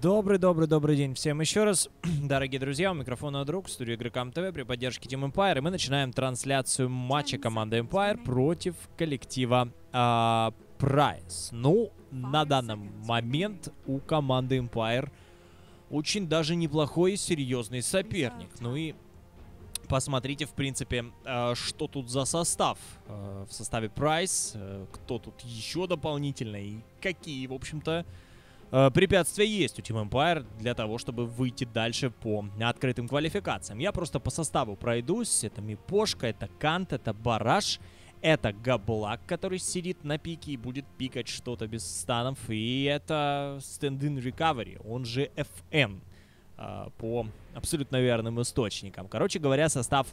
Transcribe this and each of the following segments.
Добрый-добрый-добрый день всем еще раз. Дорогие друзья, у микрофона друг, студия Игрокам ТВ при поддержке Team Empire. И мы начинаем трансляцию матча команды Empire против коллектива а, Price. Ну, на данный момент у команды Empire очень даже неплохой и серьезный соперник. Ну и посмотрите, в принципе, а, что тут за состав а, в составе Price, а, кто тут еще дополнительно и какие, в общем-то, Э, препятствия есть у Team Empire для того, чтобы выйти дальше по открытым квалификациям. Я просто по составу пройдусь. Это Мипошка, это Кант, это Бараш, это Габлак, который сидит на пике и будет пикать что-то без станов. И это Stand-in Recovery, он же FN, э, по абсолютно верным источникам. Короче говоря, состав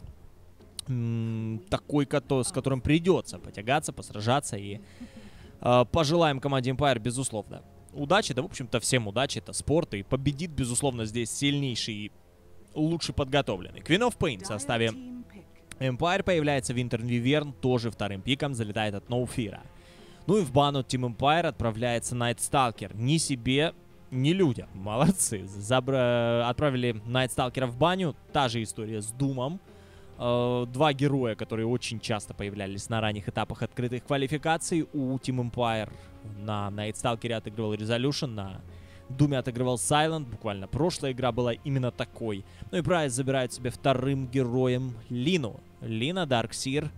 такой, с которым придется потягаться, посражаться и э, пожелаем команде Empire, безусловно, удачи, да, в общем-то, всем удачи, это спорт, и победит, безусловно, здесь сильнейший и лучше подготовленный. Queen of Pain в составе Empire появляется Винтер Виверн, тоже вторым пиком, залетает от Ноуфира. Ну и в бану Team Empire отправляется Night Stalker. Ни себе, ни людям. Молодцы. Забра... Отправили Night Stalker в баню. Та же история с Думом. Э, два героя, которые очень часто появлялись на ранних этапах открытых квалификаций. У Team Empire на Night Stalker отыгрывал Resolution, на Думе отыгрывал Silent. Буквально прошлая игра была именно такой. Ну и PRIES забирает себе вторым героем Лину. Лина, Dark Seer.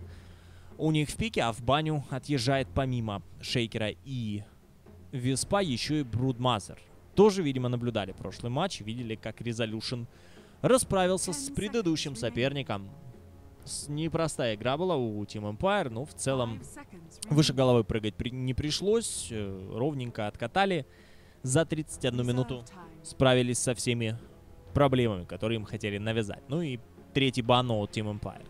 У них в пике, а в баню отъезжает помимо Шейкера и Виспа еще и Broodmother. Тоже, видимо, наблюдали прошлый матч, видели, как Resolution расправился с предыдущим соперником непростая игра была у Team Empire, но в целом выше головы прыгать при не пришлось. Э, ровненько откатали. За 31 минуту справились со всеми проблемами, которые им хотели навязать. Ну и третий бан от Team Empire.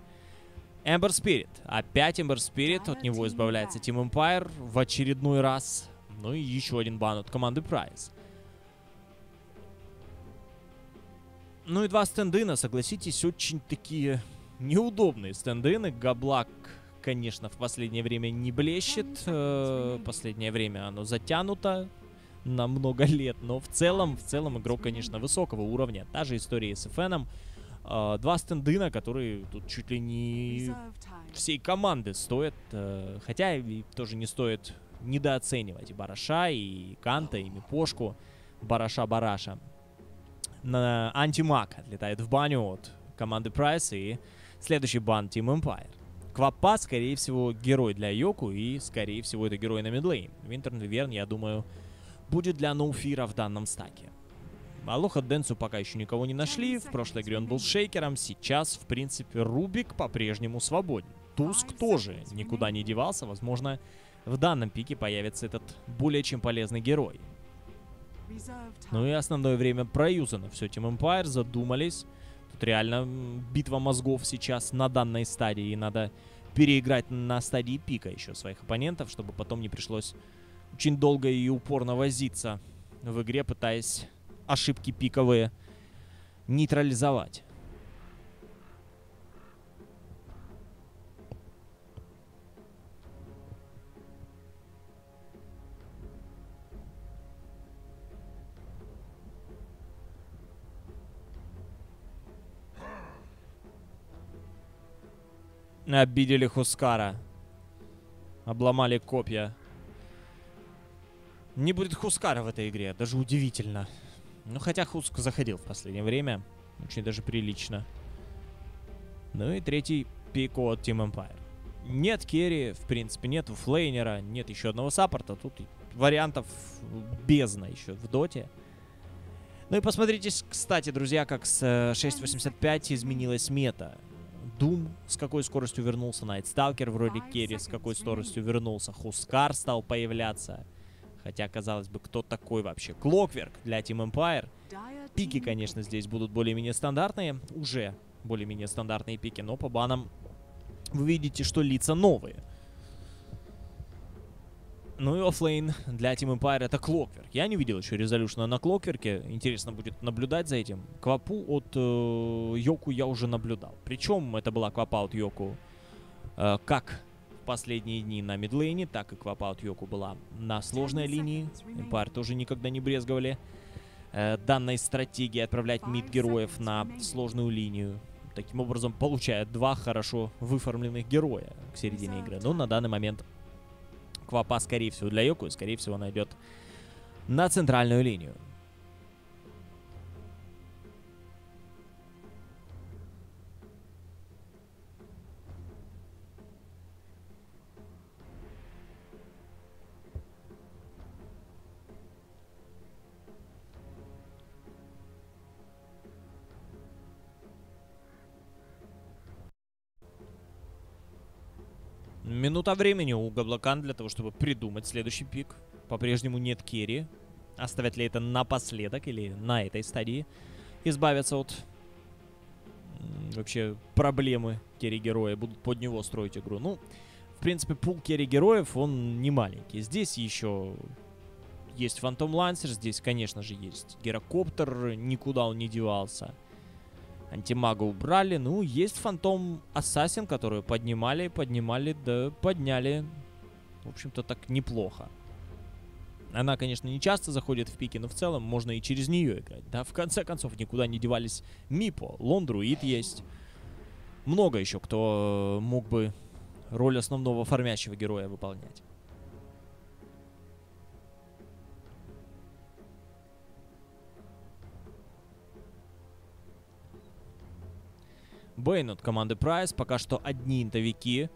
Ember Spirit. Опять Ember Spirit. От него избавляется Team Empire в очередной раз. Ну и еще один бан от команды Price. Ну и два стендына, согласитесь, очень такие неудобные стендины. Габлак, конечно, в последнее время не блещет. Э, последнее время оно затянуто на много лет. Но в целом, в целом игрок, конечно, высокого уровня. Та же история с FN. Э, два стендына, которые тут чуть ли не всей команды стоят. Э, хотя и тоже не стоит недооценивать и Бараша, и Канта, и Мипошку. Бараша-Бараша. На антимаг отлетает в баню от команды PRIES и Следующий бан Team Empire. Квапа, скорее всего, герой для Йоку, и, скорее всего, это герой на мидлейн. Winter Wyvern, я думаю, будет для NoFear а в данном стаке. ALOHADANCE у пока еще никого не нашли. В прошлой игре он был шейкером. Сейчас, в принципе, Рубик по-прежнему свободен. Туск тоже никуда не девался. Возможно, в данном пике появится этот более чем полезный герой. Ну и основное время проюзано. Все, Team Empire задумались. Тут реально битва мозгов сейчас на данной стадии. И надо переиграть на стадии пика еще своих оппонентов, чтобы потом не пришлось очень долго и упорно возиться в игре, пытаясь ошибки пиковые нейтрализовать. Обидели Хускара. Обломали копья. Не будет Хускара в этой игре. Даже удивительно. Ну, хотя Хуск заходил в последнее время. Очень даже прилично. Ну и третий пик от Team Empire. Нет керри, в принципе, нет флейнера, нет еще одного саппорта. Тут вариантов бездна еще в доте. Ну и посмотрите, кстати, друзья, как с 6.85 э, изменилась мета. Doom с какой скоростью вернулся, Stalker вроде carry с какой скоростью вернулся, Huskar стал появляться. Хотя, казалось бы, кто такой вообще? Clockwerk для Team Empire. Пики, конечно, здесь будут более-менее стандартные. Уже более-менее стандартные пики, но по банам вы видите, что лица новые. Ну и offlane для Team Empire это Clockwerk. Я не видел еще Резолюшна на Клокверке. Интересно будет наблюдать за этим. Квапу от э, Йоку я уже наблюдал. Причем это была Квапа от Йоку э, как в последние дни на мидлейне, так и Квапа от Йоку была на сложной линии. Empire тоже никогда не брезговали э, данной стратегии отправлять мид-героев на сложную линию. Таким образом, получает два хорошо выформленных героя к середине игры. Но на данный момент Квапа, скорее всего, для Йоку, скорее всего, найдет на центральную линию. Минута времени у Габлакан для того, чтобы придумать следующий пик. По-прежнему нет керри. Оставят ли это напоследок или на этой стадии? Избавиться от вообще проблемы керри-героя. Будут под него строить игру. Ну, в принципе, пул керри-героев, он не маленький. Здесь еще есть Фантом Лансер. Здесь, конечно же, есть Герокоптер. Никуда он не девался. Антимага убрали. Ну, есть Фантом Ассасин, которую поднимали, поднимали, да подняли. В общем-то, так неплохо. Она, конечно, не часто заходит в пики, но в целом можно и через нее играть. Да, в конце концов, никуда не девались Мипо, Лондруид есть. Много еще кто мог бы роль основного фармящего героя выполнять. Бейн от команды Прайс. Пока что одни интовики.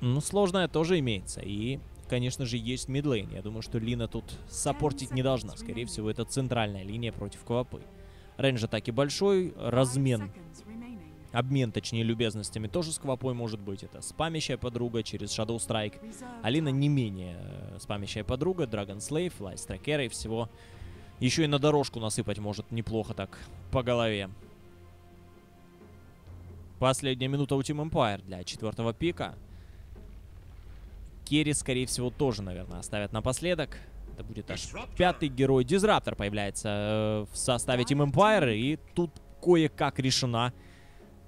Ну, сложное тоже имеется. И, конечно же, есть мидлейн. Я думаю, что Лина тут саппортить не должна. Скорее всего, это центральная линия против Квапы. Рейндж атаки большой, размен, обмен, точнее, любезностями тоже с Квапой может быть. Это спамящая подруга через Shadow Strike. Алина не менее э, спамящая подруга, Dragon Slave, Light Striker и всего еще и на дорожку насыпать может неплохо так по голове. Последняя минута у Team Empire для четвертого пика. Керри, скорее всего, тоже, наверное, оставят напоследок. Это будет аж пятый герой. Дизраптор появляется э, в составе Team Empire. И тут кое-как решена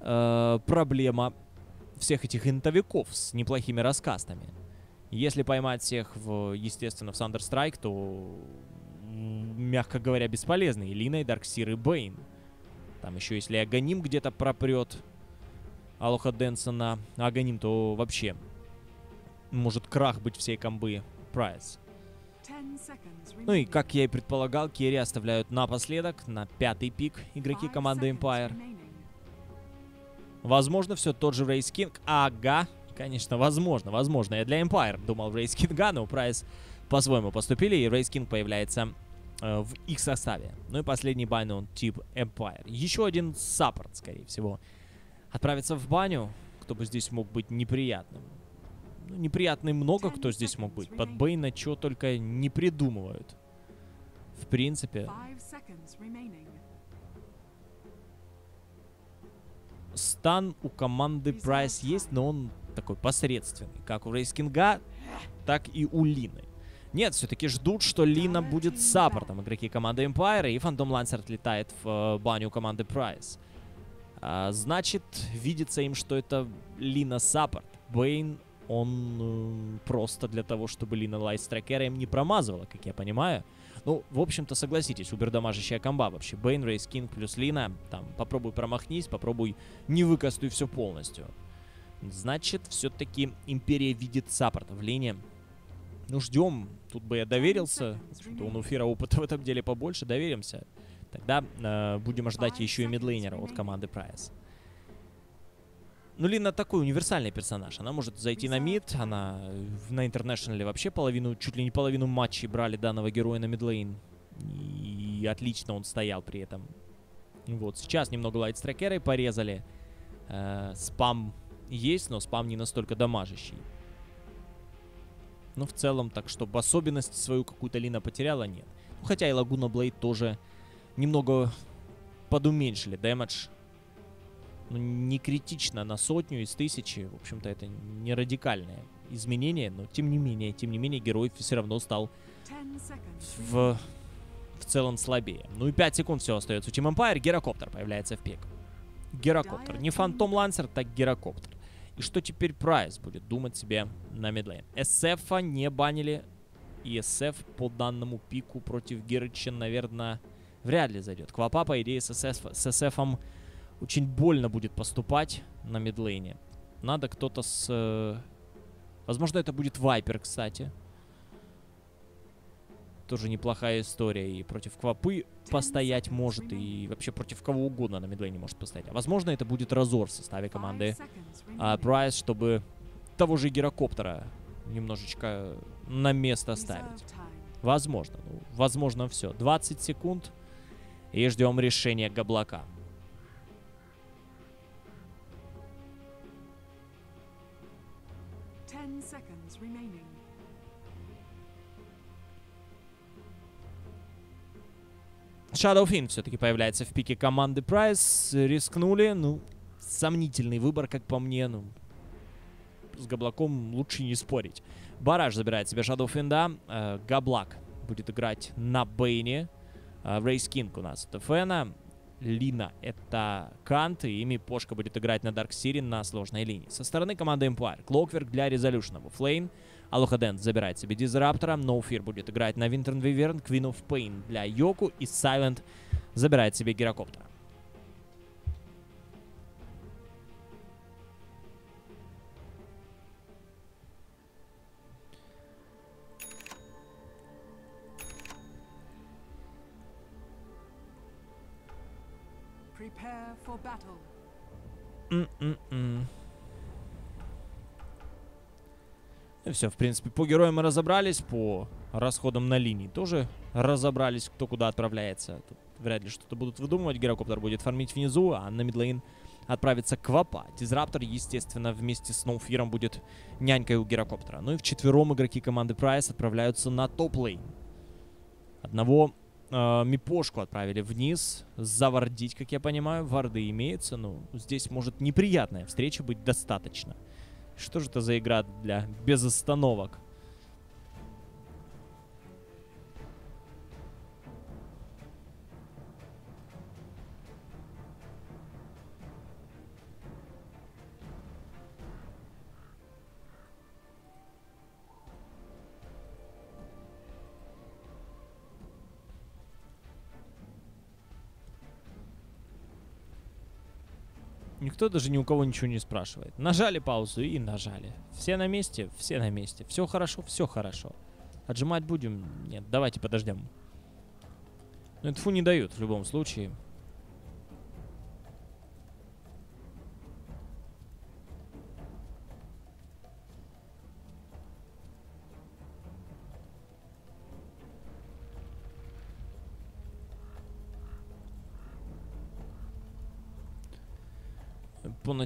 э, проблема всех этих интовиков с неплохими раскастами. Если поймать всех, в, естественно, в Thunder Strike, то мягко говоря, бесполезны. И Лина, и Dark Seer, и Bane. Там еще, если Aghanim где-то пропрет Алоха Дэнса на Aghanim, то вообще может крах быть всей комбы Прайс. Ну и, как я и предполагал, carry оставляют напоследок, на пятый пик игроки команды Empire. Возможно, все тот же Wraith King. Ага, конечно, возможно, возможно. Я для Empire думал Wraith King а, но Прайс по-своему поступили, и Wraith King появляется Э, в их составе. Ну и последний бан у Team Empire. Еще один саппорт, скорее всего. Отправиться в баню, кто бы здесь мог быть неприятным. Ну, неприятный много кто здесь мог быть. Под Бейна что только не придумывают. В принципе. Stun у команды Прайс есть, но он такой посредственный. Как у Рейскинга, так и у Лины. Нет, все-таки ждут, что Лина будет саппортом игроки команды Empire, и Phantom Lancer отлетает в э, баню команды Прайс. А, значит, видится им, что это Лина support. Bane, он э, просто для того, чтобы Лина Light Strike Array им не промазывала, как я понимаю. Ну, в общем-то, согласитесь, убердамажащая комба вообще. Bane, Wraith King плюс Лина. Там, попробуй промахнись, попробуй не выкастуй все полностью. Значит, все-таки Империя видит саппорта в Лине. Ну, ждем. Тут бы я доверился. что у Ноуфира опыта в этом деле побольше. Доверимся. Тогда э, будем ждать еще и мидлейнера от команды Прайс. Ну, Лина такой универсальный персонаж. Она может зайти на mid. Она на интернешнале вообще половину, чуть ли не половину матчей брали данного героя на midlane. И отлично он стоял при этом. Вот, сейчас немного лайтстрекеры порезали. Э, спам есть, но спам не настолько дамажащий. Но в целом, так чтобы особенность свою какую-то Лина потеряла, нет. Ну, хотя и Лагуна Блейд тоже немного подуменьшили дэмэдж. Ну, не критично на сотню из тысячи. В общем-то, это не радикальное изменение, но тем не менее, тем не менее, герой все равно стал в, в целом слабее. Ну и 5 секунд все остается у Team Empire. Герокоптер появляется в пик. Герокоптер. Не Фантом Лансер, так Герокоптер. И что теперь Прайс будет думать себе на мидлейн? СФа не банили. И СФ по данному пику против Герыча, наверное, вряд ли зайдет. Квапа, по идее, с, СФ, СФом очень больно будет поступать на мидлейне. Надо кто-то с... Э, возможно, это будет Вайпер, кстати. Тоже неплохая история. И против Квапы постоять может. И вообще против кого угодно на мидлейне может постоять. А возможно, это будет Разор в составе команды а, Прайс, чтобы того же Гирокоптера немножечко на место ставить. Возможно. Ну, возможно, все. 20 секунд. И ждем решения Габлака. Shadow Fiend все-таки появляется в пике команды Прайс. Рискнули. Ну, сомнительный выбор, как по мне. Ну, с Габлаком лучше не спорить. Бараж забирает себе Shadow Fiend, да. Э, Габлак будет играть на Бейне. Э, Wraith King у нас Эфена. Лина это Кант, и Мипошка будет играть на Дарксире на сложной линии. Со стороны команды Empire. Clockwerk для Резолюшна. Offlane. Алоха Дэнс забирает себе Дизраптора. No Fear будет играть на Winter Wyvern. Queen of Pain для Йоку. И Silent забирает себе Гирокоптера. Prepare for battle. Mm-mm-mm. И все, в принципе, по героям мы разобрались, по расходам на линии тоже разобрались, кто куда отправляется. Тут вряд ли что-то будут выдумывать. Гирокоптер будет фармить внизу, а на midlane отправится Квапа. Дизраптор, естественно, вместе с Ноуфиром будет нянькой у Гирокоптера. Ну и вчетвером игроки команды Прайс отправляются на top lane. Одного э, Мипошку отправили вниз, завардить, как я понимаю. Варды имеются, но здесь может неприятная встреча быть достаточно. Что же это за игра для без остановок? Никто даже ни у кого ничего не спрашивает. Нажали паузу и нажали. Все на месте, все на месте. Все хорошо, все хорошо. Отжимать будем? Нет, давайте подождем. Но инфу не дают в любом случае.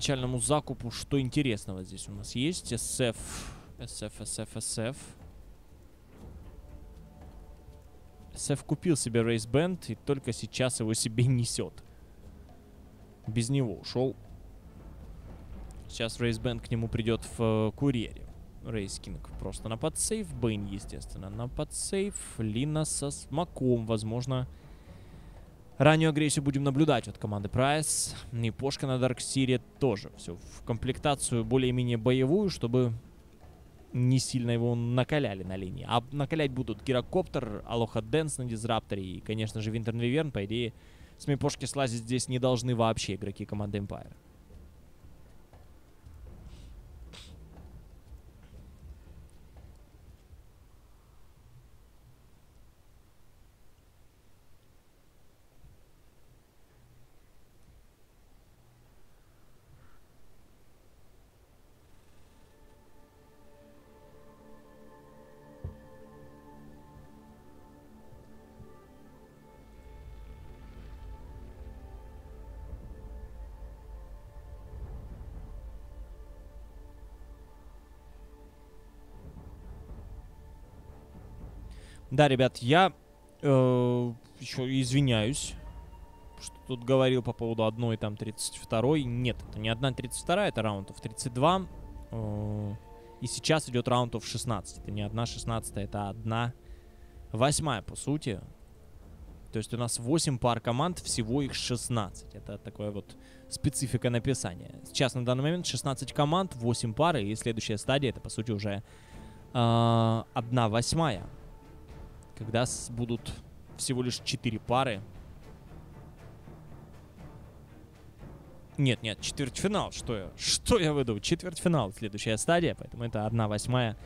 По начальному закупу, что интересного здесь у нас есть. SF, SF, SF, SF. SF купил себе Band и только сейчас его себе несет. Без него ушел. Сейчас Band к нему придет в э, курьере. Рейс Кинг просто на подсейв. Бэйн, естественно, на подсейв. Лина со смоком, возможно, Раннюю агрессию будем наблюдать от команды Прайс. Мипошка на Дарксире тоже. Все в комплектацию более-менее боевую, чтобы не сильно его накаляли на линии. А накалять будут Гирокоптер, Алоха Дэнс на Дизрапторе и, конечно же, Winter Wyvern. По идее, с Мипошки слазить здесь не должны вообще игроки команды Empire. Да, ребят, я э, еще извиняюсь, что тут говорил по поводу одной там 32 -й. Нет, это не одна 32 это раундов 32. Э, и сейчас идет раундов 16. Это не одна 16 это одна восьмая, по сути. То есть у нас 8 пар команд, всего их 16. Это такое вот специфика написания. Сейчас на данный момент 16 команд, 8 пар, и следующая стадия это по сути уже э, 1 восьмая. Когда будут всего лишь 4 пары. Нет, нет, четвертьфинал. Что я? Что я выдал? Четвертьфинал, следующая стадия, поэтому это 1 восьмая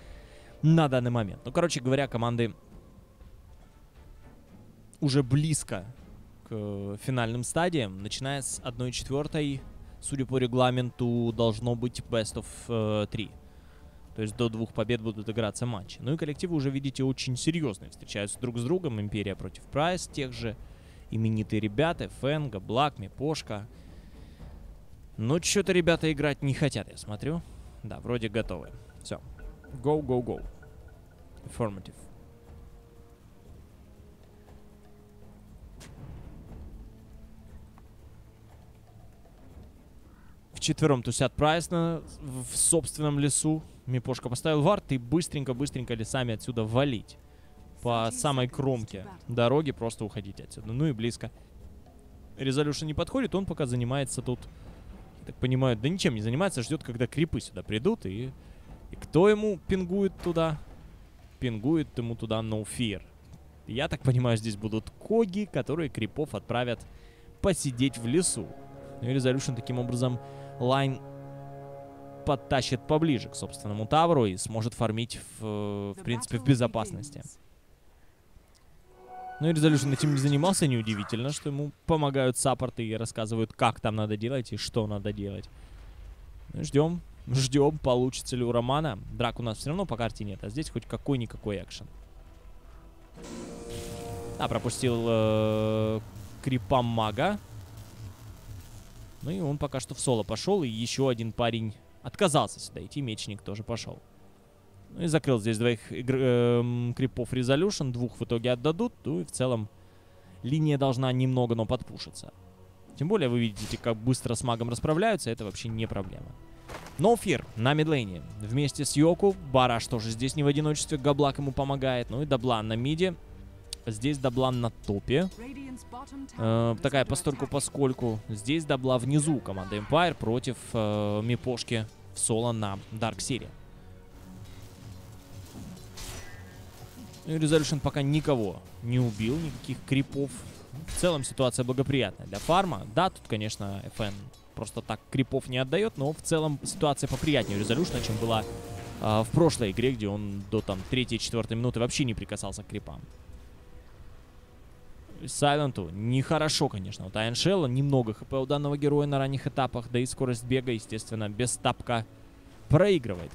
на данный момент. Ну, короче говоря, команды уже близко к финальным стадиям, начиная с 1-4, судя по регламенту, должно быть best of э, 3. То есть до двух побед будут играться матчи. Ну и коллективы уже, видите, очень серьезные. Встречаются друг с другом. Империя против Прайс, тех же именитые ребята. Фэнга, Блак, Мипошка. Но что-то ребята играть не хотят, я смотрю. Да, вроде готовы. Все. Go, go, go. Affirmative. Вчетвером тусят на, в собственном лесу. Мипошка поставил вард и быстренько-быстренько лесами отсюда валить. По самой кромке дороги просто уходить отсюда. Ну и близко. Резолюшн не подходит, он пока занимается тут, так понимаю, да ничем не занимается, ждет, когда крипы сюда придут. И, и кто ему пингует туда? Пингует ему туда No Fear. Я так понимаю, здесь будут коги, которые крипов отправят посидеть в лесу. Ну и Резолюшн таким образом лайн подтащит поближе к собственному тавру и сможет фармить, в, в принципе, в безопасности. Ну и Резолюшн этим не занимался, неудивительно, что ему помогают саппорты и рассказывают, как там надо делать и что надо делать. Ну, ждем, ждем, получится ли у Романа. Драк у нас все равно по карте нет, а здесь хоть какой-никакой экшен. Да, пропустил э, крипам мага. Ну и он пока что в соло пошел, и еще один парень отказался сюда идти, мечник тоже пошел. Ну и закрыл здесь двоих игр, э, крипов Resolution, двух в итоге отдадут, ну и в целом линия должна немного, но подпушиться. Тем более вы видите, как быстро с магом расправляются, это вообще не проблема. No на мидлейне. Вместе с Йоку. Бараш тоже здесь не в одиночестве. Габлак ему помогает. Ну и Даблан на миде. Здесь Даблан на топе. Э, такая постольку поскольку. Здесь Дабла внизу команда Empire против э, Мипошки в соло на Dark Series. И Resolution пока никого не убил, никаких крипов. В целом ситуация благоприятная для фарма. Да, тут, конечно, FN просто так крипов не отдает, но в целом ситуация поприятнее у Resolution, чем была э, в прошлой игре, где он до там 3-4 минуты вообще не прикасался к крипам. Сайленту нехорошо, конечно. Вот Айншелла немного хп у данного героя на ранних этапах, да и скорость бега, естественно, без тапка проигрывает.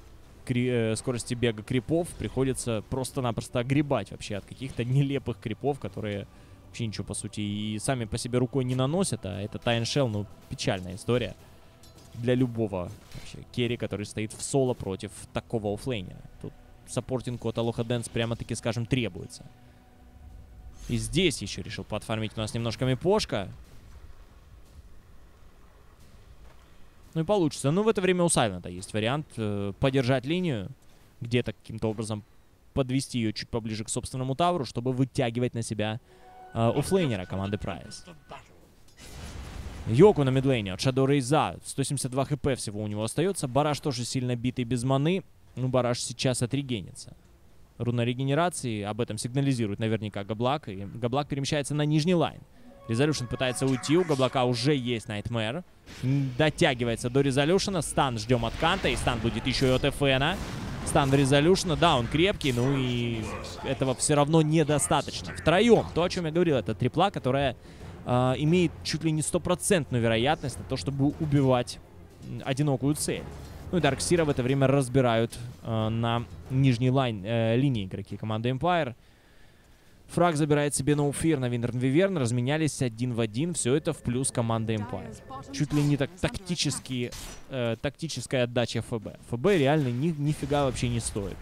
Кри э, скорости бега крипов приходится просто-напросто огребать вообще от каких-то нелепых крипов, которые вообще ничего, по сути, и сами по себе рукой не наносят, а это Тайншелл, ну, печальная история для любого вообще carry, который стоит в соло против такого оффлейнера. Тут supporting от Алоха Дэнс прямо-таки, скажем, требуется. И здесь еще решил подфармить у нас немножко мипошка. Ну и получится. Ну, в это время у Сайлента есть вариант э, подержать линию, где-то каким-то образом подвести ее чуть поближе к собственному тавру, чтобы вытягивать на себя э, оффлейнера команды Прайс. Йоку на мидлейне от Shadow Raze а. 172 хп всего у него остается. Бараш тоже сильно битый без маны. Ну, Бараш сейчас отрегенится руна регенерации. Об этом сигнализирует наверняка Габлак. И Габлак перемещается на нижний лайн. Резолюшн пытается уйти, у Габлака уже есть Nightmare. Дотягивается до Резолюшена. Stun ждем от Канта, и stun будет еще и от Эфена. Stun Резолюшена, да, он крепкий, ну и этого все равно недостаточно. Втроем, то, о чем я говорил, это трипла, которая э, имеет чуть ли не стопроцентную вероятность на то, чтобы убивать одинокую цель. Ну и Дарксира в это время разбирают э, на нижней лайн, э, линии игроки команды Empire. Фраг забирает себе No Fear на Winter Wyvern. Разменялись один в один. Все это в плюс команды Empire. Чуть ли не так тактические, э, тактическая отдача ФБ. ФБ реально ни, нифига вообще не стоит.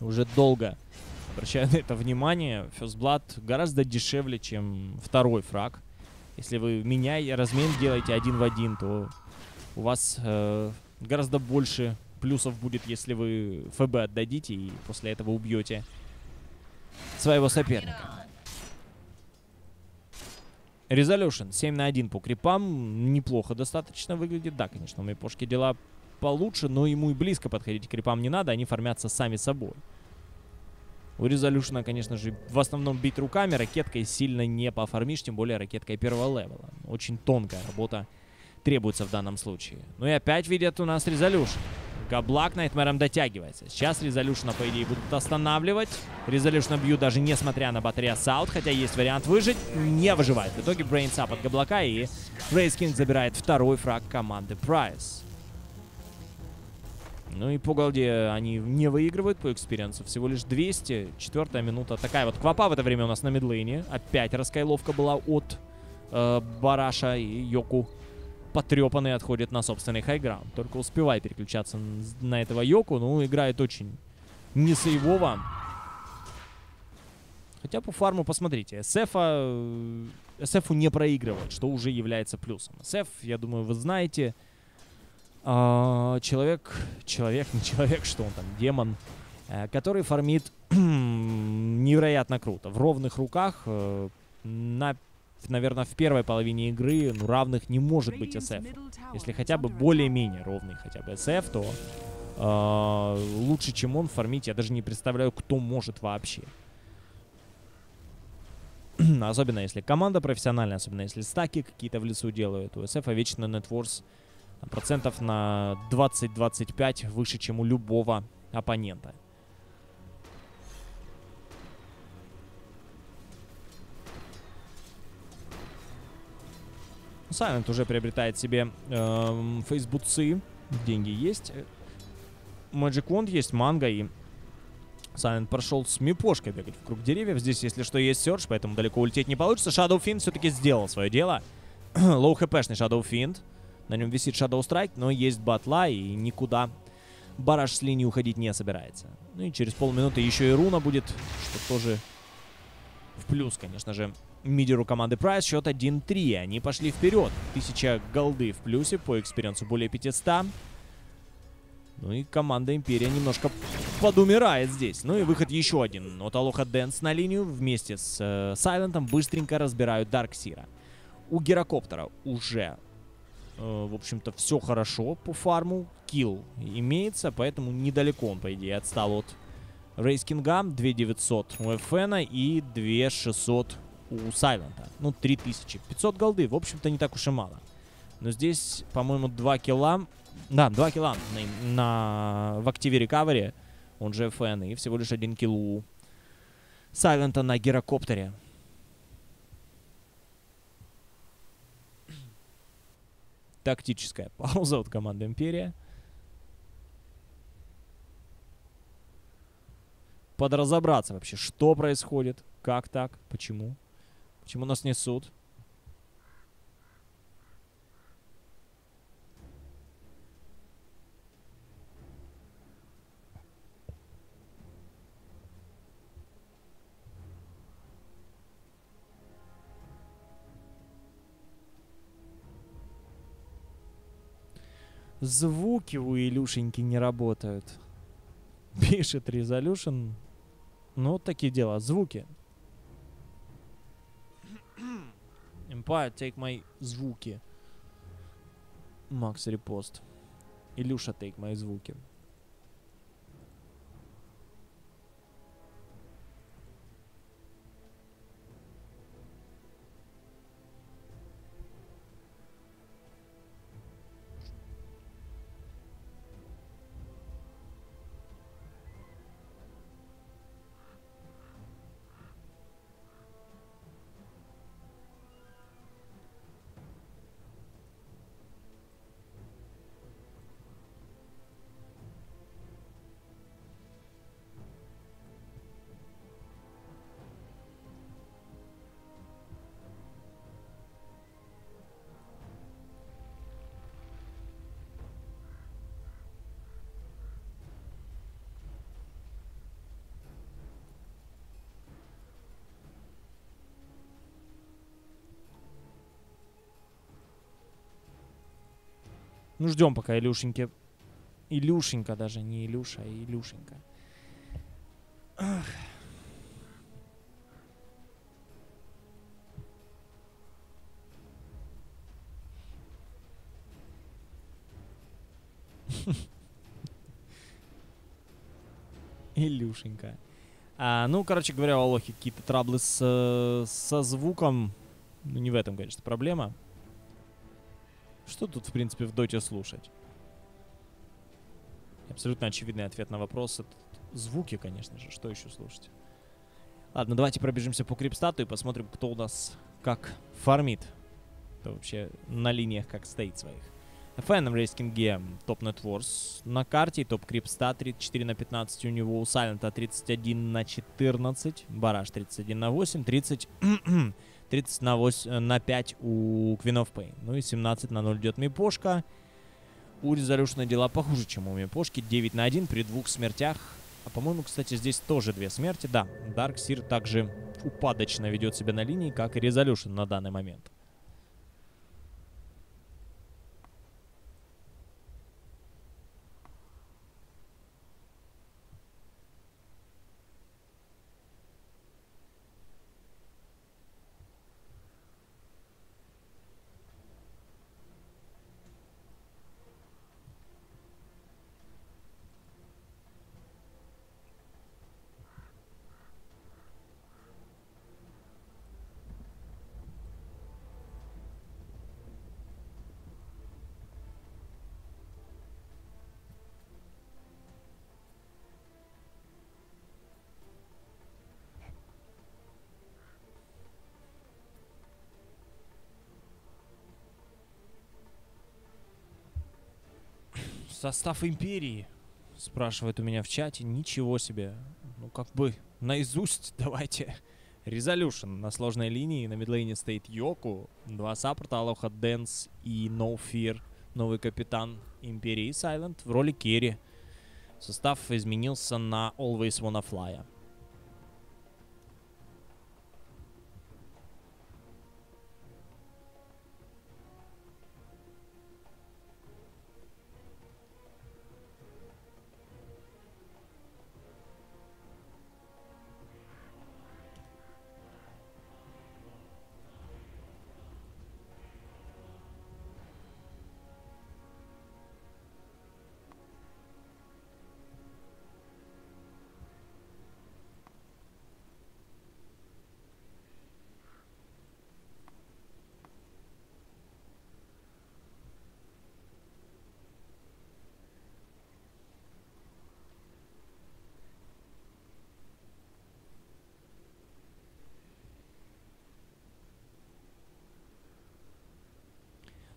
Уже долго обращаю на это внимание. Blood гораздо дешевле, чем второй фраг. Если вы меняете, размен делаете один в один, то у вас э, гораздо больше плюсов будет, если вы ФБ отдадите и после этого убьете своего соперника. Resolution 7 на 1 по крипам. Неплохо достаточно выглядит. Да, конечно, у Мипошки дела получше, но ему и близко подходить к крипам не надо. Они формятся сами собой. У Резолюшена, конечно же, в основном бить руками, ракеткой сильно не пофармишь, тем более ракеткой первого level а. Очень тонкая работа требуется в данном случае. Ну и опять видят у нас Резолюшн. Габлак Nightmare ом дотягивается. Сейчас Резолюшна, по идее, будут останавливать. Резолюшна бьют даже несмотря на Battery Assault, хотя есть вариант выжить. Не выживает. В итоге Brain Sap от Габлака и Wraith King забирает второй фраг команды Прайс. Ну и по gold е они не выигрывают по experience у. Всего лишь 200. Четвертая минута. Такая вот квапа в это время у нас на midlane е. Опять раскастовка была от э, Бараша и Йоку. Потрепанный отходит на собственный high ground. Только успевай переключаться на этого Йоку. Ну, играет очень не сейвово. Хотя по фарму, посмотрите, SF, SF не проигрывает, что уже является плюсом. SF, я думаю, вы знаете, а, человек, человек, не человек, что он там, демон, э, который фармит невероятно круто. В ровных руках, э, на, наверное, в первой половине игры ну, равных не может быть SF. Если хотя бы более-менее ровный хотя бы SF, то э, лучше, чем он фармить, я даже не представляю, кто может вообще. особенно если команда профессиональная, особенно если стаки какие-то в лесу делают. У SF вечно нетворс процентов на 20-25 выше, чем у любого оппонента. Silent уже приобретает себе э, фейсбуцы. Деньги есть. Magic Wand есть, манго и Silent прошел с мипошкой бегать в круг деревьев. Здесь, если что, есть серж, поэтому далеко улететь не получится. Shadow Fiend все-таки сделал свое дело. Low хпшный Shadow Fiend. На нем висит Shadow Strike, но есть bottle и никуда бараш с линии уходить не собирается. Ну и через полминуты еще и руна будет, что тоже в плюс, конечно же, мидеру команды Прайс. Счет 1-3. Они пошли вперед. Тысяча gold ы в плюсе по experience у более 500. Ну и команда Империя немножко подумирает здесь. Ну и выход еще один. От Алоха Дэнс на линию вместе с э, быстренько разбирают Дарксира. У Герокоптера уже Э, в общем-то, все хорошо по фарму. Килл имеется, поэтому недалеко он, по идее, отстал от Рейскинга. 2900 у Эфена и 2600 у Сайлента. Ну, 3000. 500 голды, в общем-то, не так уж и мало. Но здесь, по-моему, 2 килла. Да, 2 килла на, на, в активе рекавери, он же FN, и всего лишь один килл у Сайлента на гирокоптере. Тактическая пауза от команды Империя. Подразобраться вообще, что происходит, как так, почему. Почему нас несут. Звуки у Илюшеньки не работают. Пишет Resolution. Ну, вот такие дела. Звуки. Empire, take my звуки. Макс репост. Илюша, take мои звуки. Ну, ждем пока Илюшеньке, Илюшенька даже, не Илюша, а Илюшенька. Ах. Илюшенька. А, ну, короче говоря, у Алохи какие-то траблы с, э, со звуком. Ну, не в этом, конечно, проблема. Что тут, в принципе, в доте слушать? Абсолютно очевидный ответ на вопрос. Это звуки, конечно же. Что еще слушать? Ладно, давайте пробежимся по крипстату и посмотрим, кто у нас как фармит. Кто вообще на линиях как стоит своих. FN рейскинге топ Networks на карте, топ Крипста 34 на 15 у него, у Сайлента 31 на 14, Бараш 31 на 8, 30, 30 на, 8, на 5 у Queen of Pain. Ну и 17 на 0 идет Мипошка. У Резолюшна дела похуже, чем у Мипошки. 9 на 1 при двух смертях. А по-моему, кстати, здесь тоже две смерти. Да, Дарк Сир также упадочно ведет себя на линии, как и Резолюшн на данный момент. Состав империи, спрашивает у меня в чате. Ничего себе. Ну, как бы наизусть давайте. Resolution на сложной линии. На midlane е стоит Йоку. Два саппорта, Алоха Дэнс и No Fear. Новый капитан Империи Silent в роли керри. Состав изменился на Always Wanna Fly.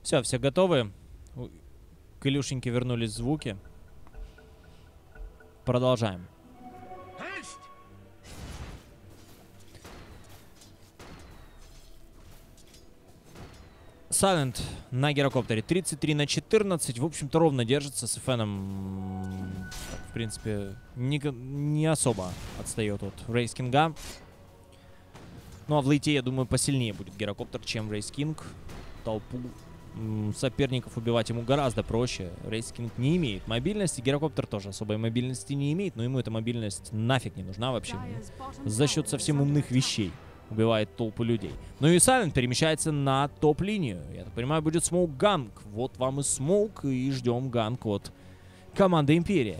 Все, все готовы. К Илюшеньке вернулись звуки. Продолжаем. Сайлент на гирокоптере 33 на 14. В общем-то, ровно держится. С Феном, в принципе, не, не особо отстает от Рейскинга. Ну, а в late е, я думаю, посильнее будет гирокоптер, чем Wraith King. Толпу соперников убивать ему гораздо проще. Wraith King не имеет мобильности, гирокоптер тоже особой мобильности не имеет, но ему эта мобильность нафиг не нужна вообще. За счет совсем умных вещей убивает толпу людей. Ну и Сайлент перемещается на топ-линию. Я так понимаю, будет smoke gank. Вот вам и smoke, и ждем gank от команды Империя.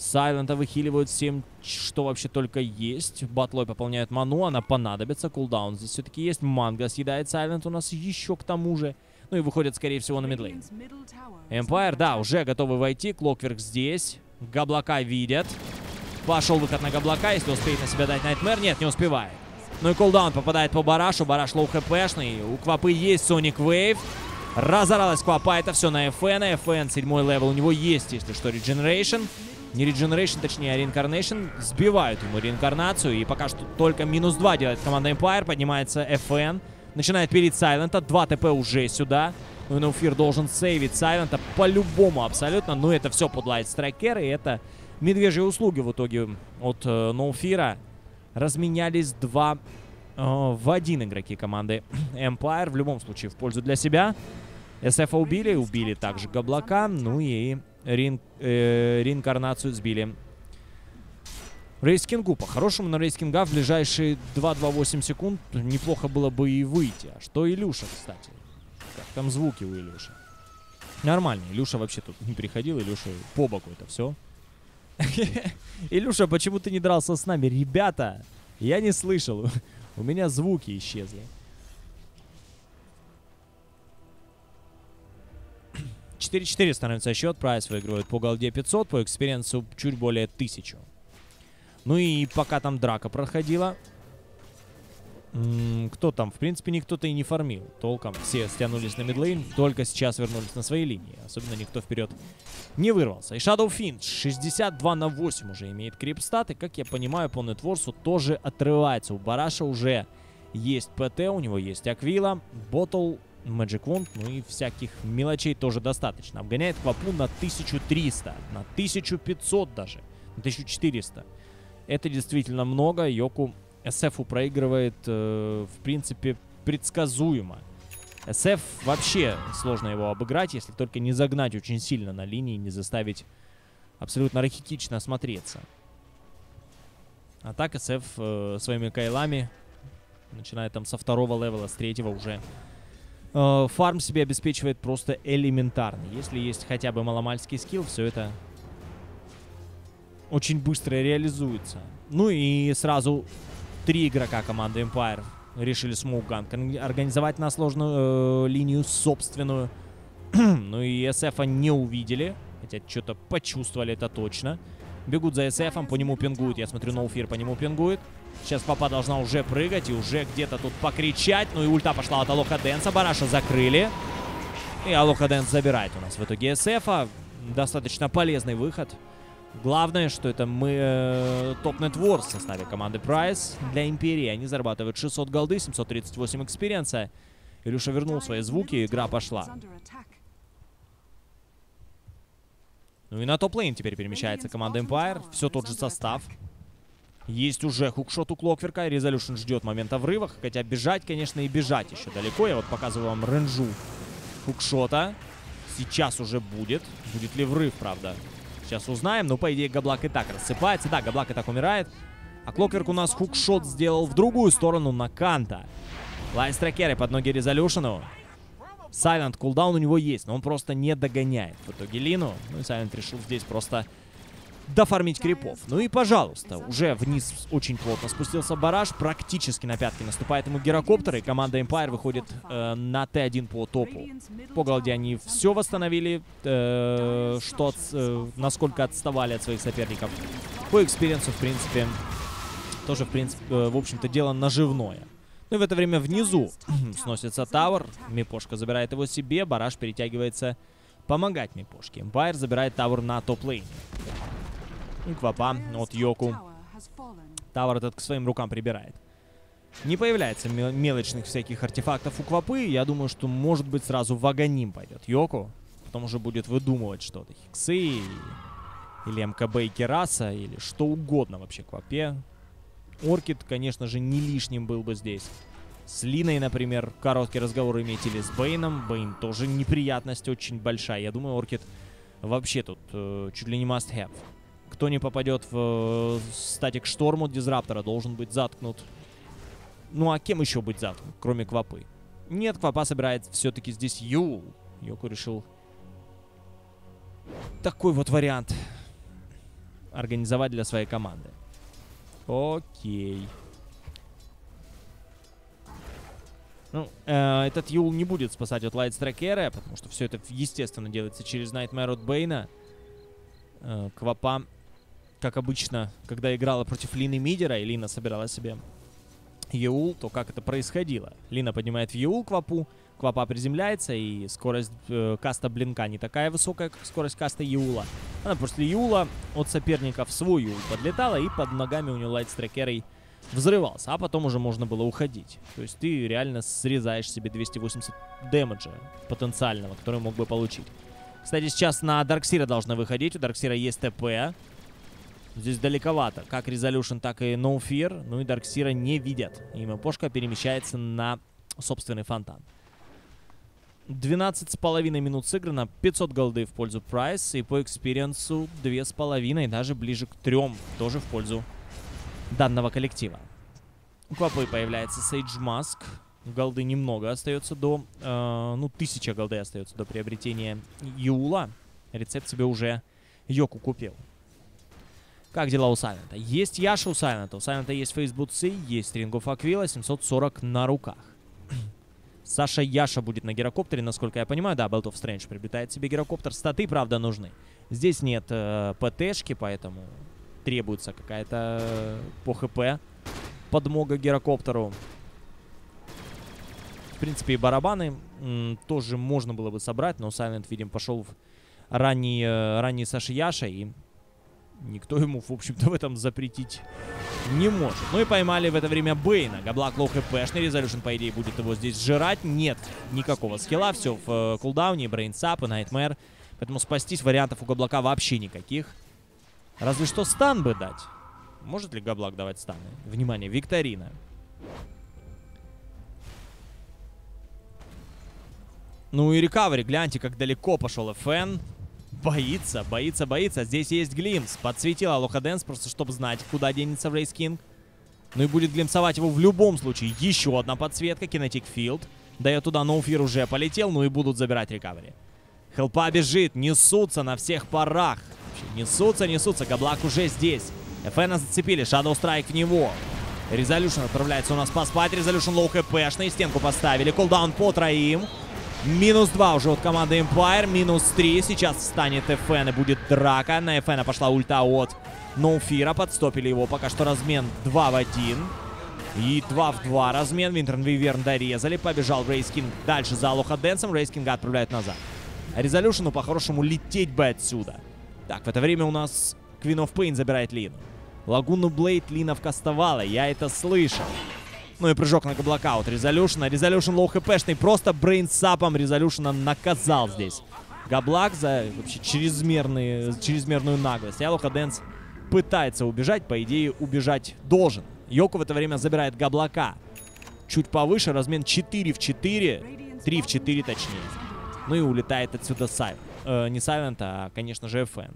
Сайлента выхиливают всем, что вообще только есть. Bottle ой пополняют ману, она понадобится. Cooldown здесь все-таки есть. Mango съедает Сайлент у нас еще к тому же. Ну и выходит, скорее всего, на midlane. Эмпайр, да, уже готовы войти. Клокверк здесь. Габлака видят. Пошел выход на Габлака. Если успеет на себя дать Nightmare. Нет, не успевает. Ну и кулдаун попадает по Барашу. Бараш low хпшный. У Квапы есть Sonic Wave. Разоралась Квапа. Это все на FN. FN седьмой level. У него есть, если что, Regeneration. Не Regeneration, точнее, а Reincarnation. Сбивают ему реинкарнацию. И пока что только минус 2 делает команда Empire. Поднимается FN. Начинает пилить Сайлента. 2 ТП уже сюда. Ну Ноуфир должен сейвить Сайлента по-любому абсолютно. Но это все под Light. И это медвежьи услуги в итоге от э. Разменялись два э, в один игроки команды Empire. В любом случае в пользу для себя. СФ убили. Убили также Габлака. Ну и реин, э, реинкарнацию сбили. Рейскингу. По-хорошему на Рейскинга в ближайшие 2-2-8 секунд неплохо было бы и выйти. А что Илюша, кстати? Как там звуки у Илюши? Нормально. Илюша вообще тут не приходил. Илюша по боку это все. Илюша, почему ты не дрался с нами? Ребята, я не слышал. У меня звуки исчезли. 4-4 становится счет. Прайс выигрывает по gold е 500, по experience у чуть более 1000. Ну и пока там драка проходила, кто там? В принципе, никто-то и не фармил толком. Все стянулись на midlane, только сейчас вернулись на свои линии. Особенно никто вперед не вырвался. И Shadow Fiend 62 на 8 уже имеет крипстаты. Как я понимаю, по net worth у тоже отрывается. У Бараша уже есть ПТ, у него есть Аквила, Ботл, Magic Wand, ну и всяких мелочей тоже достаточно. Обгоняет Квапу на 1300, на 1500 даже, на 1400. Это действительно много. Йоку SF проигрывает, э, в принципе, предсказуемо. SF вообще сложно его обыграть, если только не загнать очень сильно на линии, не заставить абсолютно рахитично смотреться. А так SF э, своими кайлами, начиная там со второго левела, с третьего уже, фарм себе обеспечивает просто элементарно. Если есть хотя бы маломальский скилл, все это очень быстро реализуется. Ну и сразу три игрока команды Empire решили смоуган организовать на сложную э, линию собственную. ну и SF не увидели, хотя что-то почувствовали это точно. Бегут за SF, по нему пингуют. Я смотрю, Ноуфир по нему пингует. Сейчас квапа должна уже прыгать и уже где-то тут покричать. Ну и ульта пошла от Алоха Дэнса. Бараша закрыли. И Алоха Дэнс забирает у нас в итоге SF. -а. Достаточно полезный выход. Главное, что это мы э, топ net worth в составе команды Price для Империи. Они зарабатывают 600 gold ы, 738 experience а. Илюша вернул свои звуки, игра пошла. Ну и на top lane теперь перемещается команда Empire. Все тот же состав. Есть уже хукшот у Клокверка. Резолюшн ждет момента врыва. Хотя бежать, конечно, и бежать еще далеко. Я вот показываю вам ренжу хукшота. Сейчас уже будет. Будет ли врыв, правда? Сейчас узнаем. Но, по идее, Габлак и так рассыпается. Да, Габлак и так умирает. А Клокверк у нас хукшот сделал в другую сторону на Канта. Лайнстрекеры под ноги Резолюшену. Сайлент кулдаун у него есть, но он просто не догоняет в итоге Лину. Ну и Сайлент решил здесь просто дофармить крипов. Ну и, пожалуйста, уже вниз очень плотно спустился Бараш. Практически на пятки наступает ему гирокоптер. И команда Empire выходит э, на Т1 по топу. По gold е они все восстановили, э, что от, э, насколько отставали от своих соперников. По experience у, в принципе, тоже, в принципе, э, в общем-то, дело наживное. Ну и в это время внизу сносится tower. Мипошка забирает его себе. Бараш перетягивается помогать Мипошке. Эмпайр забирает Тауэр на топ-лейне. Квапа от Йоку. Тавр этот к своим рукам прибирает. Не появляется мелочных всяких артефактов у Квапы. Я думаю, что может быть сразу в Аганим пойдет Йоку. Потом уже будет выдумывать что-то. Хиксы или МКБ и Кераса, или что угодно вообще Квапе. Оркид, конечно же, не лишним был бы здесь. С Линой, например, короткий разговор иметь или с Бейном. Бейн тоже неприятность очень большая. Я думаю, Оркид вообще тут э, чуть ли не must have. Кто не попадет в э, статик шторму дизраптора, должен быть заткнут. Ну а кем еще быть заткнут, кроме Квапы? Нет, Квапа собирает все-таки здесь Юл. Йоку решил такой вот вариант организовать для своей команды. Окей. Ну, э, этот Юл не будет спасать от Лайтстрекера, потому что все это, естественно, делается через Nightmare от Бейна. Э, Квапа как обычно, когда играла против Лины Мидера, и Лина собирала себе Еул, то как это происходило? Лина поднимает в Еул Квапу, Квапа приземляется, и скорость э, каста Блинка не такая высокая, как скорость каста Еула. Она после Еула от соперников свой Еул подлетала, и под ногами у нее лайтстрекерой взрывался, а потом уже можно было уходить. То есть ты реально срезаешь себе 280 дэмэджа потенциального, который мог бы получить. Кстати, сейчас на Дарксира должна выходить. У Дарксира есть ТП. Здесь далековато. Как Resolution, так и No Fear. Ну и Дарксира не видят. И Мипошка перемещается на собственный фонтан. 12,5 минут сыграно, 500 gold ы в пользу Прайс, и по experience у 2,5, даже ближе к 3, тоже в пользу данного коллектива. У Квапы появляется Sage Mask. Голды немного остается до... Э, ну, тысяча голды остается до приобретения Юла. Рецепт себе уже Йоку купил. Как дела у Сайлента? Есть Яша у Сайлента. У Сайлента есть фейсбуцы, есть Рингов Аквила, 740 на руках. Саша Яша будет на гирокоптере, насколько я понимаю. Да, Belt of Strange приобретает себе гирокоптер. Статы, правда, нужны. Здесь нет э, ПТшки, поэтому требуется какая-то э, по ХП подмога гирокоптеру. В принципе, и барабаны тоже можно было бы собрать, но Silent, видим, пошел в ранний, э, ранний Саша Яша, и никто ему, в общем-то, в этом запретить не может. Ну и поймали в это время Бейна. Габлак low хпшный, Резолюшн, по идее, будет его здесь жрать. Нет никакого skill а, все в э, cooldown е, Brain Sap и Nightmare. Поэтому спастись вариантов у Габлака вообще никаких. Разве что stun бы дать. Может ли Габлак давать stun ы? Внимание, Викторина. Ну и рекавери, гляньте, как далеко пошел ФН. Боится, боится, боится. Здесь есть glimpse. Подсветила Алоха Дэнс, просто чтобы знать, куда денется Wraith King. Ну и будет glimpse овать его в любом случае. Еще одна подсветка, Kinetic Field. Дает туда Ноуфир уже полетел, ну и будут забирать рекавери. Хелпа бежит, несутся на всех парах. Несутся, несутся. Габлак уже здесь. Эфена зацепили, Shadow Strike в него. Резолюшн отправляется у нас поспать. Резолюшн low хпшный, стенку поставили. Call Down по троим. Минус 2 уже от команды Empire. Минус 3. Сейчас встанет FN и будет драка. На FN пошла ульта от Ноуфира. Подстопили его. Пока что размен 2 в 1. И 2 в 2 размен. Winter Wyvern дорезали. Побежал Wraith King дальше за Алоха Дэнсом. Wraith King а отправляют назад. Резолюшену по-хорошему лететь бы отсюда. Так, в это время у нас Queen of Pain забирает Лину. Laguna Blade Лина вкастовала. Я это слышал. Ну и прыжок на Габлака от Резолюшна. Резолюшн low хпшный. Просто Brain Sap ом Резолюшна наказал здесь. Габлак за вообще чрезмерные, чрезмерную наглость. Алоха Дэнс пытается убежать. По идее, убежать должен. Йоку в это время забирает Габлака. Чуть повыше. Размен 4 в 4. 3 в 4 точнее. Ну и улетает отсюда Сайлент. Э, не Сайлент, а, конечно же, FN.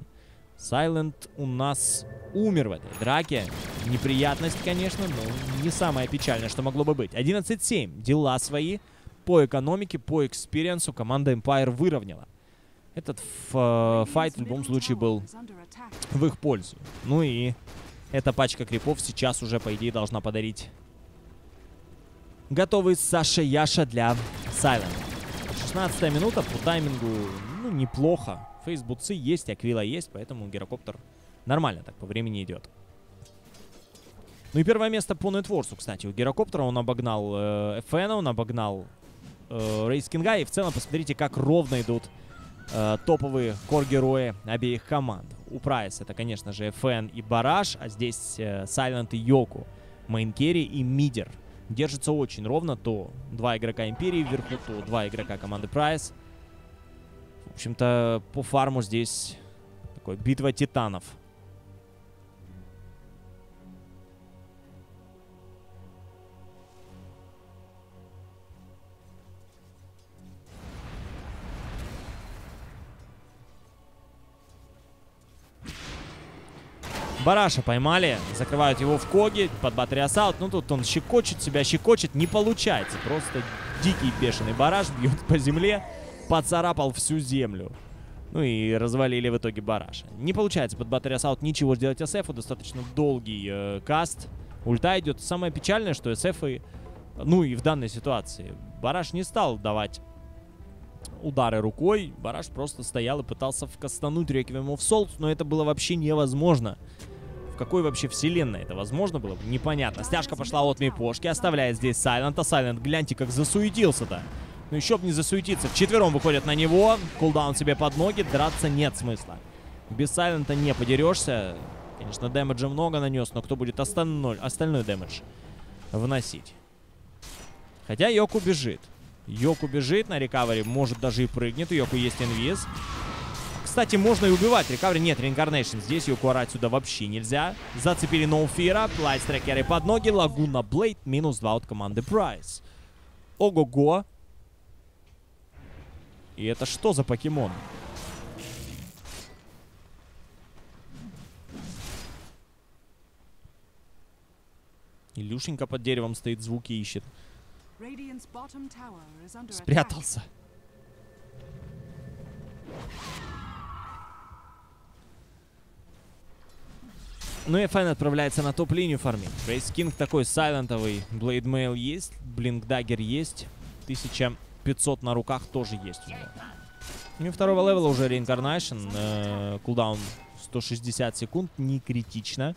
Сайлент у нас умер в этой драке. Неприятность, конечно, но не самое печальное, что могло бы быть. 11-7. Дела свои по экономике, по экспириенсу команда Empire выровняла. Этот э, файт в любом случае был в их пользу. Ну и эта пачка крипов сейчас уже, по идее, должна подарить готовый Саша Яша для Сайлента. 16 минута по таймингу, ну, неплохо. Фейсбуцы есть, Аквила есть, поэтому гирокоптер нормально так по времени идет. Ну и первое место по нетворсу, кстати, у гирокоптера. Он обогнал э, FN, он обогнал э, Рейс Кинга. И в целом посмотрите, как ровно идут э, топовые кор-герои обеих команд. У Прайс это, конечно же, FN и Бараш, а здесь э, и Йоку. Мейнкерри и Мидер. Держится очень ровно. То два игрока Империи вверху, то два игрока команды Прайс. В общем-то, по фарму здесь такой битва титанов. Бараша поймали, закрывают его в коге, под батарея ассалт. Ну тут он щекочет себя, щекочет, не получается. Просто дикий бешеный бараш бьет по земле поцарапал всю землю. Ну и развалили в итоге бараша. Не получается под батарея саут ничего сделать СФу. Достаточно долгий э, каст. Ульта идет. Самое печальное, что СФы, ну и в данной ситуации, бараш не стал давать удары рукой. Бараш просто стоял и пытался вкастануть Реквием в Солт, но это было вообще невозможно. В какой вообще вселенной это возможно было? Непонятно. Стяжка пошла от Мипошки, оставляет здесь Сайлента. Сайлент, гляньте, как засуетился-то. Ну еще бы не засуетиться. Вчетвером выходят на него. Кулдаун себе под ноги. Драться нет смысла. Без Сайлента не подерешься. Конечно, дэмэджа много нанес, но кто будет остальной, остальной дэмэдж вносить? Хотя Йоку бежит. Йоку бежит на рекавери, может даже и прыгнет. У Йоку есть инвиз. Кстати, можно и убивать. Рекавери нет, реинкарнейшн. Здесь Йоку орать сюда вообще нельзя. Зацепили ноуфира. Плайстрекеры под ноги. Лагуна Блейд. Минус 2 от команды Прайс. Ого-го. И это что за покемон? Илюшенька под деревом стоит, звуки ищет. Спрятался. Ну и Файн отправляется на топ-линию фармить. Wraith King такой сайлентовый. Blade Mail есть. Blink Dagger есть. 1500 на руках тоже есть у него. Ну и второго левела уже Reincarnation. Э, кулдаун 160 секунд. Не критично.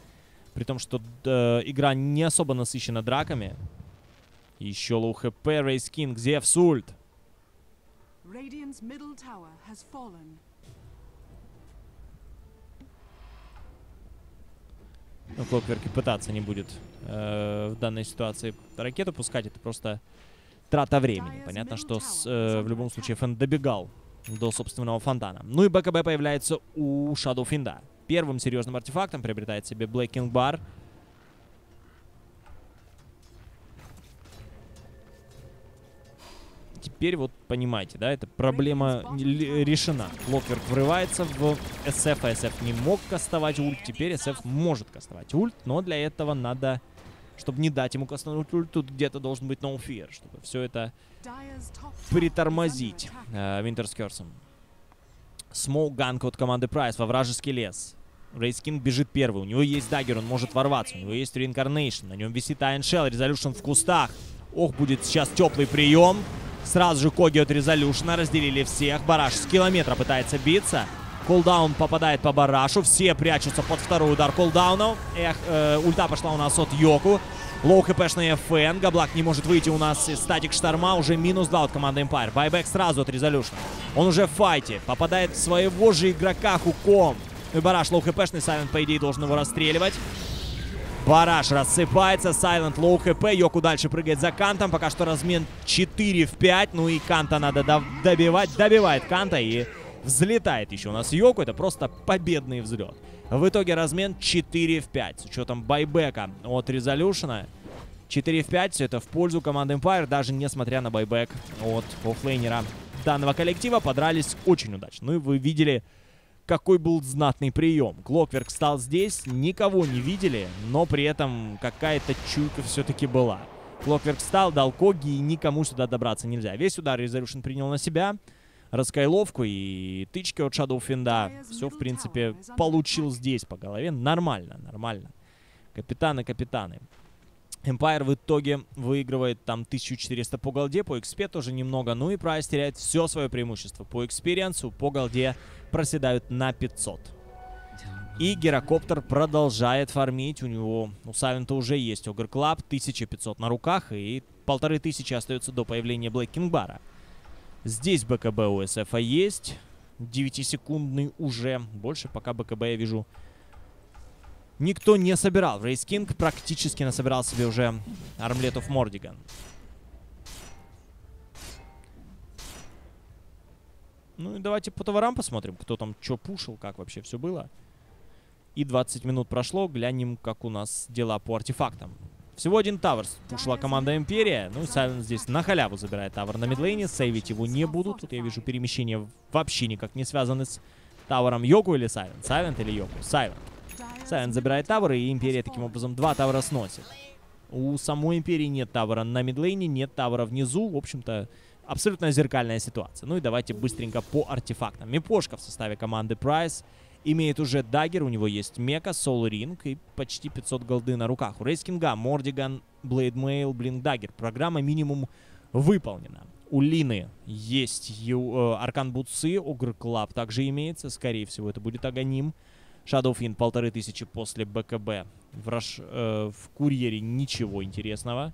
При том, что э, игра не особо насыщена драками. Еще low HP. Wraith King. Зевс ульт. Ну, Clockwerk и пытаться не будет э, в данной ситуации ракету пускать. Это просто трата времени. Понятно, что с, э, в любом случае FN добегал до собственного фонтана. Ну и БКБ появляется у Shadow Fiend а. Первым серьезным артефактом приобретает себе Black King Bar. Теперь вот понимаете, да, эта проблема решена. Clockwerk врывается в СФ, а СФ не мог кастовать ульт. Теперь СФ может кастовать ульт, но для этого надо, чтобы не дать ему кастовать ульт, тут где-то должен быть no fear, чтобы все это притормозить э, Winter's Curse ом. Smoke gank от команды Прайс во вражеский лес. Wraith King бежит первый. У него есть даггер, он может ворваться. У него есть Reincarnation. На нем висит Iron Shell. Резолюшн в кустах. Ох, будет сейчас теплый прием. Сразу же Коги от Резолюшна. Разделили всех. Бараш с километра пытается биться. Call Down попадает по Барашу. Все прячутся под второй удар Call Down а. Эх, э, ульта пошла у нас от Йоку. Low хпшная ФН. Габлак не может выйти у нас из Static Storm а. Уже минус 2 от команды Empire. Байбек сразу от Резолюшна. Он уже в файте. Попадает в своего же игрока Хуком. И Бараш low хпшный. Сайлент, по идее, должен его расстреливать. Бараш рассыпается, Сайлент low HP, Йоку дальше прыгает за Кантом, пока что размен 4 в 5, ну и Канта надо добивать, добивает Канта и взлетает еще у нас Йоку, это просто победный взлет. В итоге размен 4 в 5, с учетом байбека от Резолюшена. 4 в 5, все это в пользу команды Empire, даже несмотря на байбек от оффлейнера данного коллектива, подрались очень удачно. Ну и вы видели какой был знатный прием. Clockwerk стал здесь, никого не видели, но при этом какая-то чуйка все-таки была. Clockwerk встал, дал Коги, и никому сюда добраться нельзя. Весь удар Резолюшн принял на себя. Раскайловку и тычки от Shadow Fiend а. Все, в принципе, получил здесь по голове. Нормально, нормально. Капитаны, капитаны. Empire в итоге выигрывает там 1400 по голде, по XP тоже немного. Ну и Прайс теряет все свое преимущество. По экспириенсу, по голде проседают на 500. И Герокоптер продолжает фармить. У него, у Сайлента уже есть Ogre Club, 1500 на руках и полторы тысячи остается до появления Black King Bar а. Здесь БКБ у СФ есть. 9-секундный уже. Больше пока БКБ я вижу никто не собирал. Wraith King практически насобирал себе уже Armlet of Mordiggian. Ну и давайте по товарам посмотрим, кто там что пушил, как вообще все было. И 20 минут прошло, глянем, как у нас дела по артефактам. Всего один тавр пушила команда Империя. Ну и Сайлент здесь на халяву забирает тавр на мидлейне. Сейвить его не будут. Тут я вижу перемещения вообще никак не связаны с тавером Йоку или Сайлент. Сайлент или Йоку? Сайлент middle забирает тавр, и Империя таким образом два тавра сносит. У самой Империи нет тавра на мидлейне, нет тавра внизу. В общем-то, абсолютно зеркальная ситуация. Ну и давайте быстренько по артефактам. Мипошка в составе команды Прайс имеет уже даггер, у него есть мека, Soul Ring и почти 500 голды на руках. У Wraith King а, Mordiggian, Blade Mail, Blink Dagger. Программа минимум выполнена. У Лины есть ю- э, Arcane Boots ы, Ogre Club также имеется. Скорее всего, это будет Аганим. Shadow Fiend полторы тысячи после БКБ. В, Раш- э, в Курьере ничего интересного.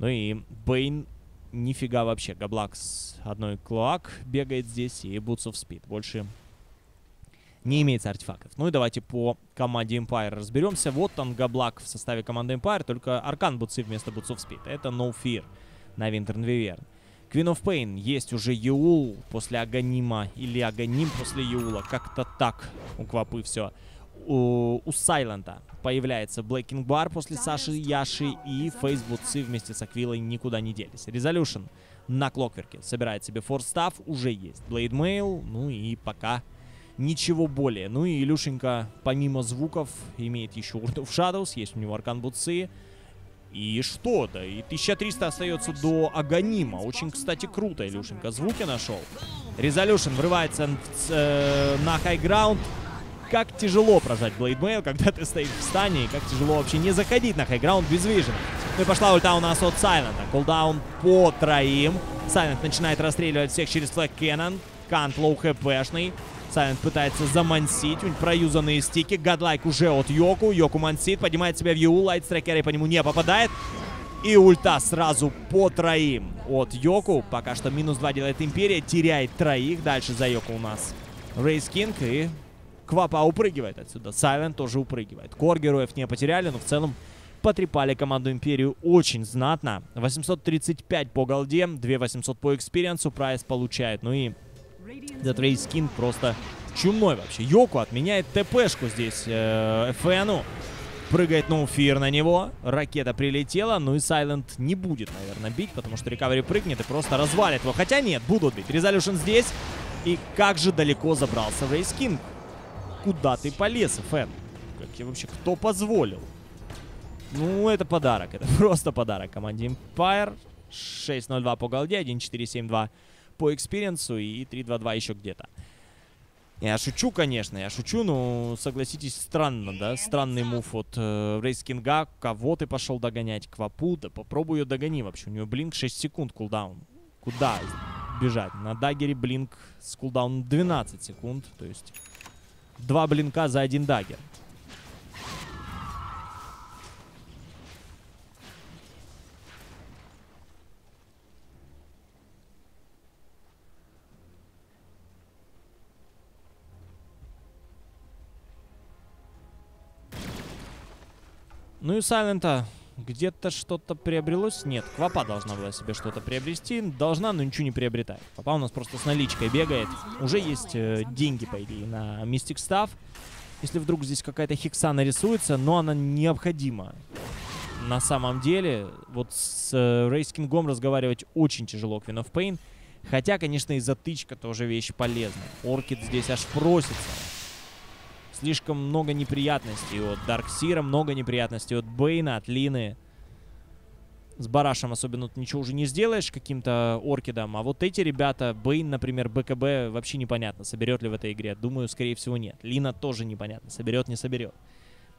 Ну и Бейн нифига вообще. Габлак с одной cloak бегает здесь и Boots of. Больше не имеется артефактов. Ну и давайте по команде Empire разберемся. Вот он Габлак в составе команды Empire, только Arcane Бутсы вместо of Speed. Это No Fear на Winter Wyvern. Queen of Pain есть уже Eul после Аганима или Аганим после Юула. Как-то так у Квапы все. У, у Сайлента появляется Black King Bar после Саши Яши и Phase бутсы вместе с Аквилой никуда не делись. Resolution на Клокверке собирает себе Force Staff, уже есть Mail, ну и пока ничего более. Ну и Илюшенька, помимо звуков, имеет еще Urn of Shadows, есть у него Arcane Бутсы, И что, да, и 1300 остается до Аганима. Очень, кстати, круто, Илюшенька, звуки нашел. Resolution врывается э, на high ground. Как тяжело прожать Blade Mail, когда ты стоишь в стане, и как тяжело вообще не заходить на high ground без вижена. Ну и пошла ульта у нас от Сайлента. Call Down по троим. Сайлент начинает расстреливать всех через Flak Cannon. Кант low хпшный. Сайлент пытается замансить. Проюзанные стики. Godlike уже от Йоку. Йоку мансит. Поднимает себя в Ю. Лайтстрекер по нему не попадает. И ульта сразу по троим от Йоку. Пока что минус 2 делает Империя. Теряет троих. Дальше за Йоку у нас Wraith King. И Квапа упрыгивает отсюда. Сайлент тоже упрыгивает. Core героев не потеряли, но в целом потрепали команду Империю очень знатно. 835 по голде, 2800 по экспириенсу прайс получает. Ну и этот Wraith King просто чумной вообще. Йоку отменяет ТПшку здесь э, ФНу. Прыгает No Fear на него. Ракета прилетела. Ну и Сайлент не будет, наверное, бить, потому что рекавери прыгнет и просто развалит его. Хотя нет, будут бить. Resolution здесь. И как же далеко забрался Wraith King. Куда ты полез, Фэн? Как я вообще, кто позволил? Ну, это подарок. Это просто подарок команде Empire. 6-0-2 по голде, 1-4-7-2 по экспириенсу и 3-2-2 еще где-то. Я шучу, конечно, я шучу, но согласитесь, странно, да? Странный move от э, Wraith King а. Кого ты пошел догонять? Квапу? Да попробуй ее догони вообще. У нее blink 6 секунд cooldown. Куда бежать? На дагере блинк с кулдауном 12 секунд. То есть два блинка за один дагер. Ну и Сайлента где-то что-то приобрелось? Нет, Квапа должна была себе что-то приобрести. Должна, но ничего не приобретает. Квапа у нас просто с наличкой бегает. Уже есть э, деньги, по идее, на Мистик Став. Если вдруг здесь какая-то хикса нарисуется, но она необходима. На самом деле, вот с э, Рейскингом разговаривать очень тяжело Queen of Pain. Хотя, конечно, и затычка тоже вещь полезная. Оркид здесь аж просится. Слишком много неприятностей от Дарксира, много неприятностей от Бейна, от Лины. С Барашем особенно ничего уже не сделаешь каким-то Оркидом. А вот эти ребята, Бейн, например, БКБ, вообще непонятно, соберет ли в этой игре. Думаю, скорее всего, нет. Лина тоже непонятно, соберет, не соберет.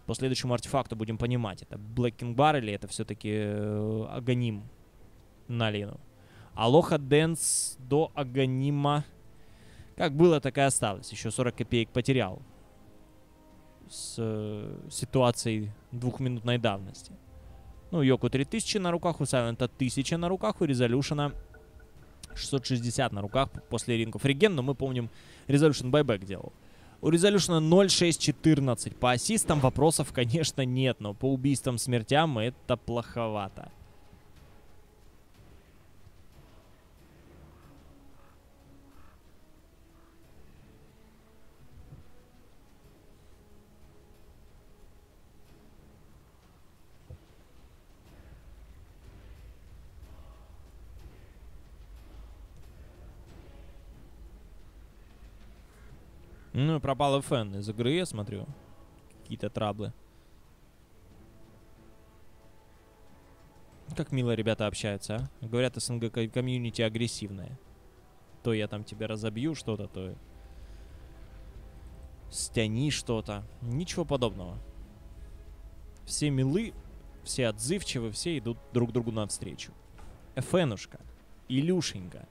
По следующему артефакту будем понимать, это Black King Bar или это все-таки э, Аганим на Лину. Алоха Дэнс до Аганима. Как было, так и осталось. Еще 40 копеек потерял с э, ситуацией двухминутной давности. Ну, Йоку 3000 на руках, у Сайлента 1000 на руках, у Резолюшена 660 на руках после ринков Реген, но мы помним, Резолюшн байбек делал. У Резолюшена 0.614. По ассистам вопросов, конечно, нет, но по убийствам смертям это плоховато. Ну, пропал FN из игры, я смотрю. Какие-то траблы. Как мило ребята общаются, а? Говорят, СНГ комьюнити агрессивное. То я там тебя разобью что-то, то стяни что-то. Ничего подобного. Все милы, все отзывчивы, все идут друг другу навстречу. Эфенушка, Илюшенька,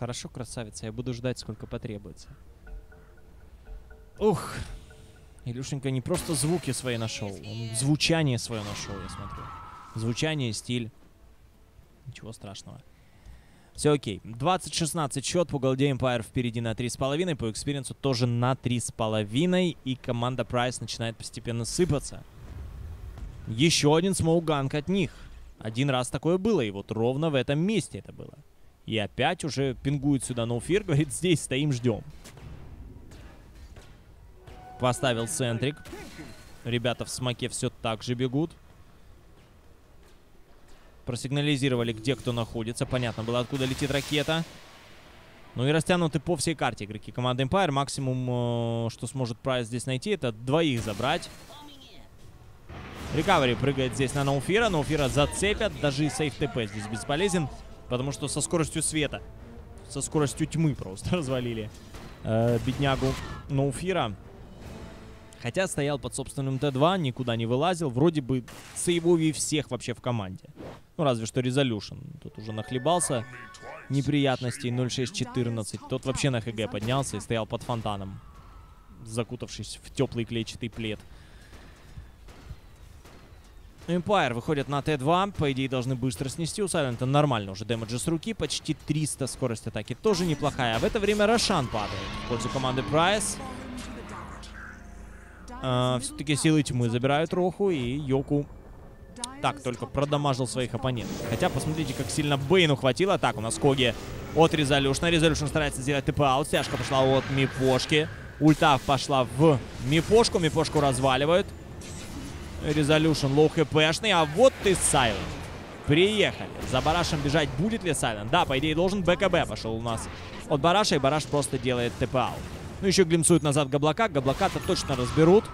Хорошо, красавица, я буду ждать, сколько потребуется. Ух, Илюшенька не просто звуки свои нашел, он звучание свое нашел, я смотрю. Звучание, стиль. Ничего страшного. Все окей. 20-16 счет. По голде Empire впереди на 3,5. По экспириенсу тоже на 3,5. И команда Прайс начинает постепенно сыпаться. Еще один smoke gank от них. Один раз такое было. И вот ровно в этом месте это было. И опять уже пингует сюда ноуфир. Говорит, здесь стоим, ждем. Поставил центрик. Ребята в смоке все так же бегут. Просигнализировали, где кто находится. Понятно было, откуда летит ракета. Ну и растянуты по всей карте игроки команды Empire. Максимум, э, что сможет Прайс здесь найти, это двоих забрать. Рекавери прыгает здесь на Ноуфира. Ноуфира зацепят. Даже и сейф ТП здесь бесполезен. Потому что со скоростью света, со скоростью тьмы просто развалили э, беднягу Ноуфира. Хотя стоял под собственным Т2, никуда не вылазил. Вроде бы сейвовее всех вообще в команде. Ну, разве что Резолюшн. Тут уже нахлебался неприятностей 0.6.14. Тот вообще на ХГ поднялся и стоял под фонтаном, закутавшись в теплый клетчатый плед. Empire выходит на Т2. По идее, должны быстро снести. У Сайлента нормально уже дэмэджа с руки. Почти 300 скорость атаки. Тоже неплохая. А в это время Рошан падает в пользу команды Прайс. Все-таки силы тьмы забирают Роху и Йоку так только продамажил своих оппонентов. Хотя посмотрите, как сильно Бейну хватило. Так, у нас Коги от Resolution а. Resolution старается сделать ТП out. Стяжка пошла от Мипошки. Ульта пошла в Мипошку. Мипошку разваливают. Resolution low хпшный. А вот и Сайлент. Приехали. За Барашем бежать будет ли Сайлент? Да, по идее должен. БКБ пошел у нас от Бараша. И Бараш просто делает ТП out. Ну, еще глимсуют назад Габлака. Габлака-то точно разберут.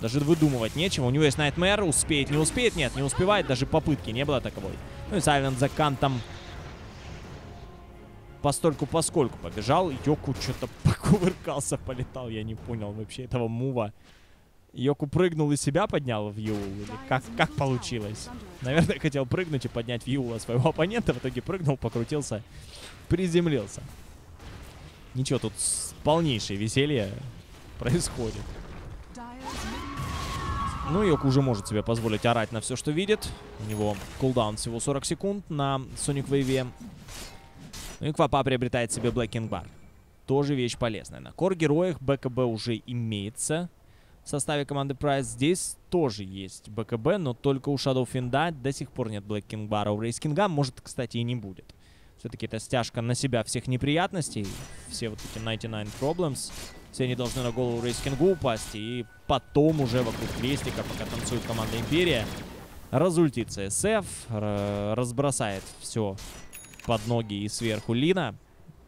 Даже выдумывать нечего. У него есть Nightmare. Успеет, не успеет? Нет, не успевает. Даже попытки не было таковой. Ну и Сайлент за кантом постольку поскольку побежал. Йоку что-то покувыркался, полетал. Я не понял вообще этого мува. Йоку прыгнул и себя поднял в Юл? Или как, как получилось? Наверное, хотел прыгнуть и поднять в Юла своего оппонента. В итоге прыгнул, покрутился, приземлился. Ничего, тут полнейшее веселье происходит. Ну, Йоку уже может себе позволить орать на все, что видит. У него кулдаун всего 40 секунд на Sonic Wave. Ну и Квапа приобретает себе Blacking Bar. Тоже вещь полезная. На кор-героях БКБ уже имеется в составе команды Price. Здесь тоже есть БКБ, но только у Shadow Финда до сих пор нет Blacking Bar. У Рейс Кинга, может, кстати, и не будет. Все-таки это стяжка на себя всех неприятностей. Все вот эти 99 Problems. Все они должны на голову Рейскингу упасть. И потом уже вокруг крестика, пока танцует команда Империя, разультит CSF, разбросает все под ноги и сверху Лина.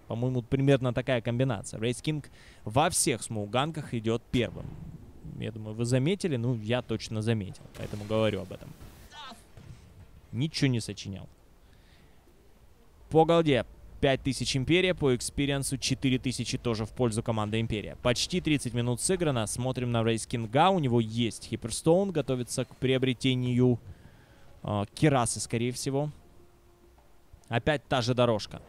По-моему, примерно такая комбинация. Рейскинг во всех смоуганках идет первым. Я думаю, вы заметили? Ну, я точно заметил, поэтому говорю об этом. Ничего не сочинял. По голде 5000 Империя, по экспириенсу 4000 тоже в пользу команды Империя. Почти 30 минут сыграно. Смотрим на Wraith King а. У него есть Hyperstone. Готовится к приобретению э, Кирасы, скорее всего. Опять та же дорожка.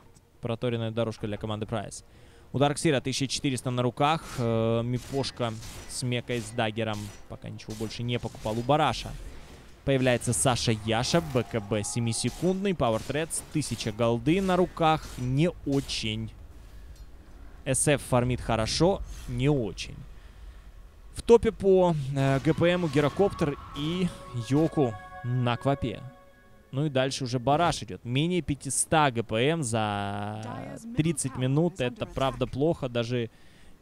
Проторенная дорожка для команды Прайс. У Дарксира 1400 на руках. Э, Мипошка с Мекой с Даггером. Пока ничего больше не покупал. У Бараша Появляется Саша Яша, БКБ 7-секундный, Power Threads, 1000 голды на руках, не очень. SF фармит хорошо, не очень. В топе по э, ГПМу Герокоптер и Йоку на Квапе. Ну и дальше уже Бараш идет. Менее 500 ГПМ за 30 минут. Это правда плохо. Даже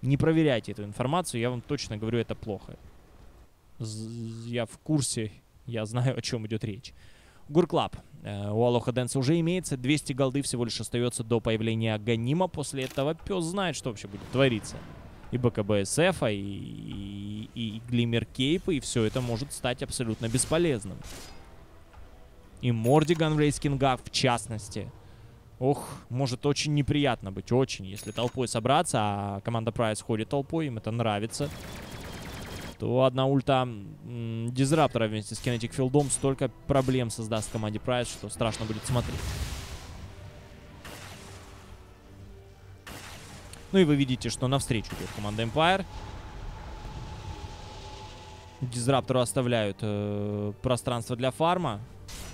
не проверяйте эту информацию. Я вам точно говорю, это плохо. Я в курсе я знаю, о чем идет речь. Гурклаб. Э, у Алоха Дэнса уже имеется. 200 голды всего лишь остается до появления Аганима. После этого пес знает, что вообще будет твориться. И БКБСФ, и, и, и Глиммер Кейпа, и все это может стать абсолютно бесполезным. И Мордиган Рейскинга в частности. Ох, может очень неприятно быть, очень, если толпой собраться, а команда Прайс ходит толпой, им это нравится то одна ульта Дизраптора вместе с Kinetic Field ом столько проблем создаст команде Прайс, что страшно будет смотреть. Ну и вы видите, что навстречу идет команда Empire. Дизраптору оставляют э, пространство для фарма.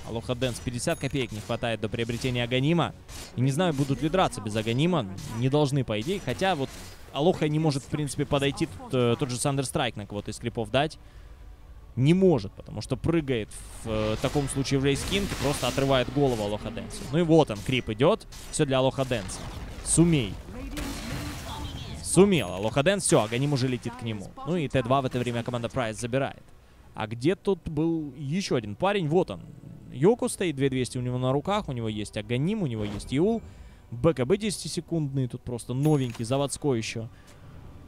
Алоха Дэнс 50 копеек не хватает до приобретения Аганима. И не знаю, будут ли драться без Аганима. Не должны, по идее. Хотя вот Алоха не может, в принципе, подойти т- тот же Thunder Strike на кого-то из крипов дать. Не может, потому что прыгает в э, таком случае в Wraith King и просто отрывает голову Алоха Дэнсу. Ну и вот он, крип идет. Все для Алоха Дэнса. Сумей. Сумел. Алоха Дэнс, все, Аганим уже летит к нему. Ну и Т2 в это время команда Прайс забирает. А где тут был еще один парень? Вот он. Йоку стоит, 2200 у него на руках, у него есть Аганим, у него есть Eul. БКБ 10-секундный, тут просто новенький, заводской еще.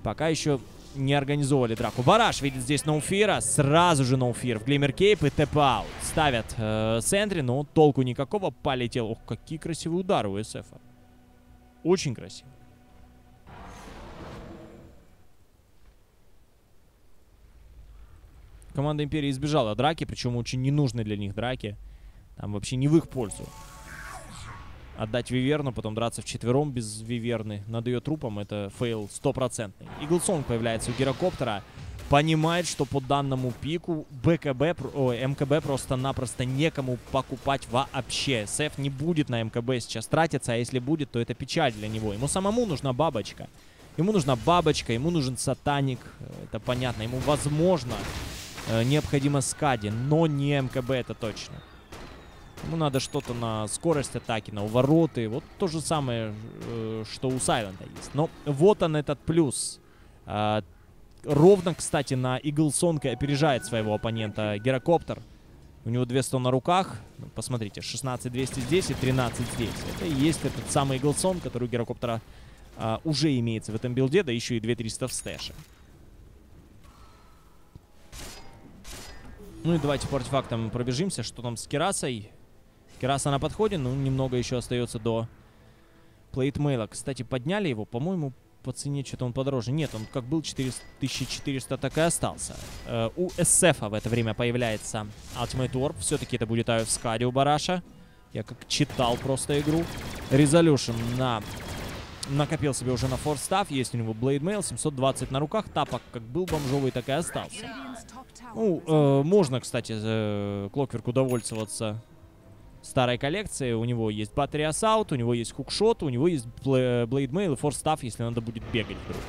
Пока еще не организовали драку. Бараш видит здесь No Fear а, сразу же No Fear в Glimmer Cape и ТП out. Ставят э, Sentry, но толку никакого, полетел. Ох, какие красивые удары у СФ. Очень красиво. Команда Империи избежала драки, причем очень ненужной для них драки. Там вообще не в их пользу. Отдать Виверну, потом драться вчетвером без Виверны над ее трупом, это фейл стопроцентный. Eaglesong появляется у Гирокоптера. Понимает, что по данному пику БКБ, ой, МКБ просто-напросто некому покупать вообще. СФ не будет на МКБ сейчас тратиться, а если будет, то это печаль для него. Ему самому нужна бабочка. Ему нужна бабочка, ему нужен сатаник, э, это понятно. Ему, возможно, э, необходимо скади, но не МКБ, это точно. Ему надо что-то на скорость атаки, на увороты. Вот то же самое, э, что у Сайлента есть. Но вот он этот плюс. А, ровно, кстати, на Eaglesong опережает своего оппонента Гирокоптер. У него 200 на руках. Ну, Посмотрите, 16-200 здесь и 13 здесь. Это и есть этот самый Eaglesong, который у Гирокоптера а, уже имеется в этом билде, да еще и 2300 в стэше. Ну и давайте по артефактам пробежимся. Что там с Керасой? Кераса на подходе, ну немного еще остается до плейтмейла. Кстати, подняли его, по-моему, по цене что-то он подороже. Нет, он как был 400, 1400, так и остался. Э, у SF в это время появляется Ultimate Orb. Все-таки это будет AF Скади у Бараша. Я как читал просто игру. Resolution на... Накопил себе уже на Staff. Есть у него Blade Mail, 720 на руках. Тапок как был бомжовый, так и остался. Ну, э, можно, кстати, э, Клокверк удовольствоваться старой коллекцией. У него есть Battery Assault, у него есть хукшот, у него есть Bla- Blade Mail и Force Staff, если надо будет бегать вдруг.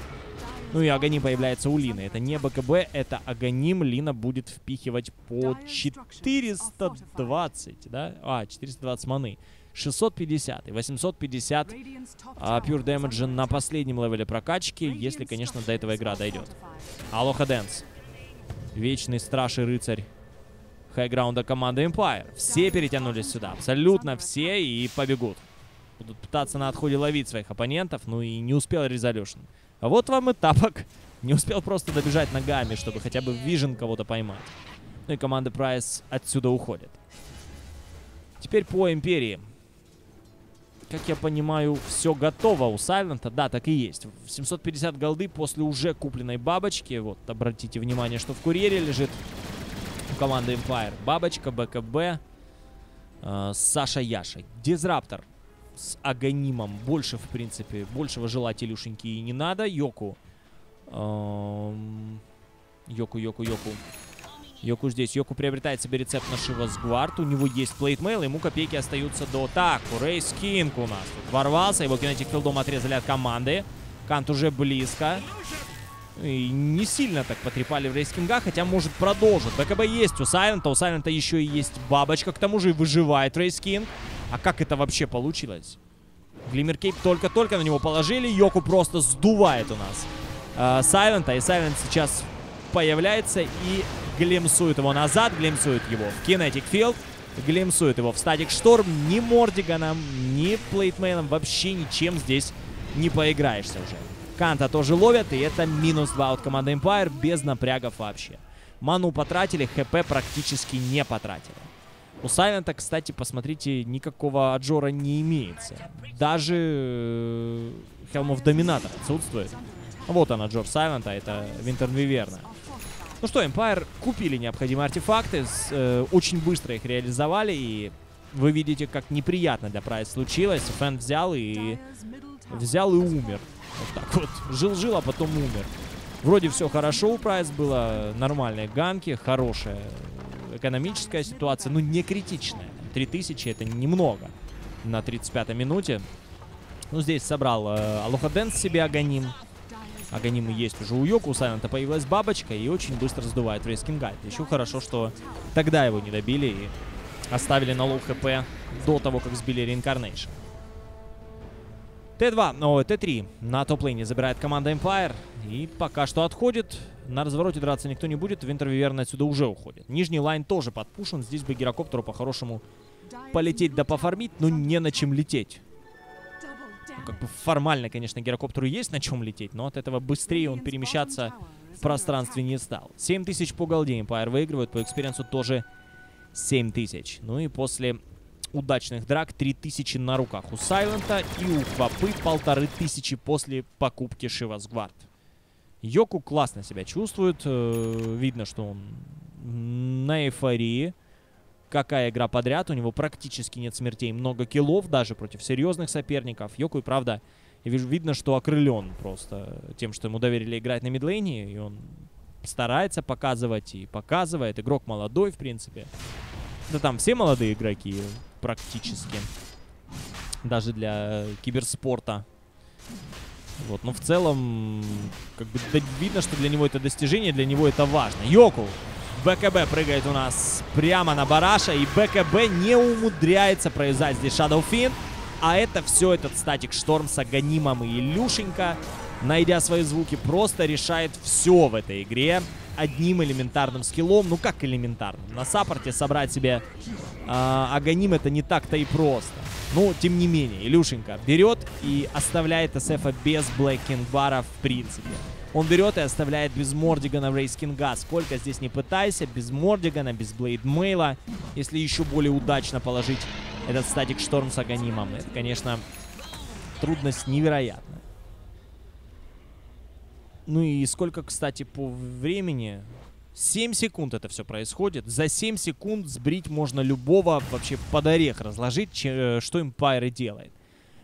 Ну и Аганим появляется у Лины. Это не БКБ, это Аганим. Лина будет впихивать по 420, да? А, 420 маны. 650 и 850 Radiant's top а, Pure Damage на последнем левеле прокачки, если, конечно, до этого игра дойдет. Алоха Дэнс. Вечный страж и рыцарь хайграунда команды Empire. Все перетянулись сюда. Абсолютно все и побегут. Будут пытаться на отходе ловить своих оппонентов, ну и не успел Резолюшн. А вот вам и тапок. Не успел просто добежать ногами, чтобы хотя бы vision кого-то поймать. Ну и команда Прайс отсюда уходит. Теперь по Империи. Как я понимаю, все готово у Сайлента. Да, так и есть. 750 голды после уже купленной бабочки. Вот, обратите внимание, что в курьере лежит команды Empire. Бабочка, БКБ, э, Саша Яша. Дизраптор с Аганимом. Больше, в принципе, большего желать Илюшеньки и не надо. Йоку. Эм, Йоку, Йоку, Йоку. Йоку здесь. Йоку приобретает себе рецепт на Shiva's Guard. У него есть platemail, ему копейки остаются до... Так, Wraith King у нас тут ворвался. Его Kinetic Field ом отрезали от команды. Кант уже близко. И не сильно так потрепали в Wraith King а, хотя может продолжит. БКБ есть у Сайлента. У Сайлента еще и есть бабочка. К тому же и выживает Wraith King. А как это вообще получилось? Glimmer Cape только-только на него положили. Йоку просто сдувает у нас э. И Сайлент сейчас появляется и глимпсует его назад, глимпсует его в Kinetic Field, глимпсует его в Static Storm. Ни Мордиганом, ни Blade Mail ом вообще ничем здесь не поиграешься уже. Канта тоже ловят, и это минус 2 от команды Empire без напрягов вообще. Ману потратили, ХП практически не потратили. У Сайлента, кстати, посмотрите, никакого аджора не имеется. Даже э, Helm of Dominator отсутствует. Вот он, аджор Сайлента, это Винтерн Виверна. Ну что, Empire купили необходимые артефакты, с- э, очень быстро их реализовали, и вы видите, как неприятно для Прайс случилось. Фэн взял и взял и умер. Вот так вот. Жил-жил, а потом умер. Вроде все хорошо у Прайс было, нормальные ганки, хорошая экономическая ситуация, ну не критичная. 3000 это немного на 35-й минуте. Ну, здесь собрал э, Алоха Дэнс себе Аганим. Аганимы есть уже у Йоку, у Сайлента появилась бабочка и очень быстро сдувает Wraith King а. Еще хорошо, что тогда его не добили и оставили на low хп до того, как сбили Reincarnation. Т2, о, Т3 на топ-лейне забирает команда Empire. И пока что отходит. На развороте драться никто не будет. Winter Wyvern отсюда уже уходит. Нижний лайн тоже подпушен. Здесь бы гирокоптеру по-хорошему полететь да пофармить, но не на чем лететь. Ну, как бы формально, конечно, гирокоптеру есть на чем лететь, но от этого быстрее он перемещаться в пространстве не стал. 7000 по голде Empire выигрывают, по экспириенсу тоже 7000. Ну и после удачных драк 3000 на руках у Сайлента и у Квапы полторы тысячи после покупки Shiva's Guard. Йоку классно себя чувствует, э, видно, что он на эйфории. Какая игра подряд, у него практически нет смертей, много киллов даже против серьезных соперников. Йоку и правда, видно, что окрылен просто тем, что ему доверили играть на мидлейне, и он старается показывать и показывает. Игрок молодой, в принципе. Да там все молодые игроки практически. Даже для киберспорта. Вот, но в целом, как бы да, видно, что для него это достижение, для него это важно. Йоку! БКБ прыгает у нас прямо на Бараша, и БКБ не умудряется провязать здесь Shadow. А это все этот Static Storm с Аганимом и Илюшенька, найдя свои звуки, просто решает все в этой игре одним элементарным скиллом. Ну как элементарным? На саппорте собрать себе э, Аганим это не так-то и просто. Ну, тем не менее, Илюшенька берет и оставляет СФа без Black Bar а в принципе. Он берет и оставляет без Мордигана Wraith King а. Сколько здесь не пытайся, без Мордигана, без Blade Mail а. Если еще более удачно положить этот статик Шторм с Аганимом. Это, конечно, трудность невероятная. Ну и сколько, кстати, по времени? 7 секунд это все происходит. За 7 секунд сбрить можно любого вообще под орех разложить, че, что Empire делает.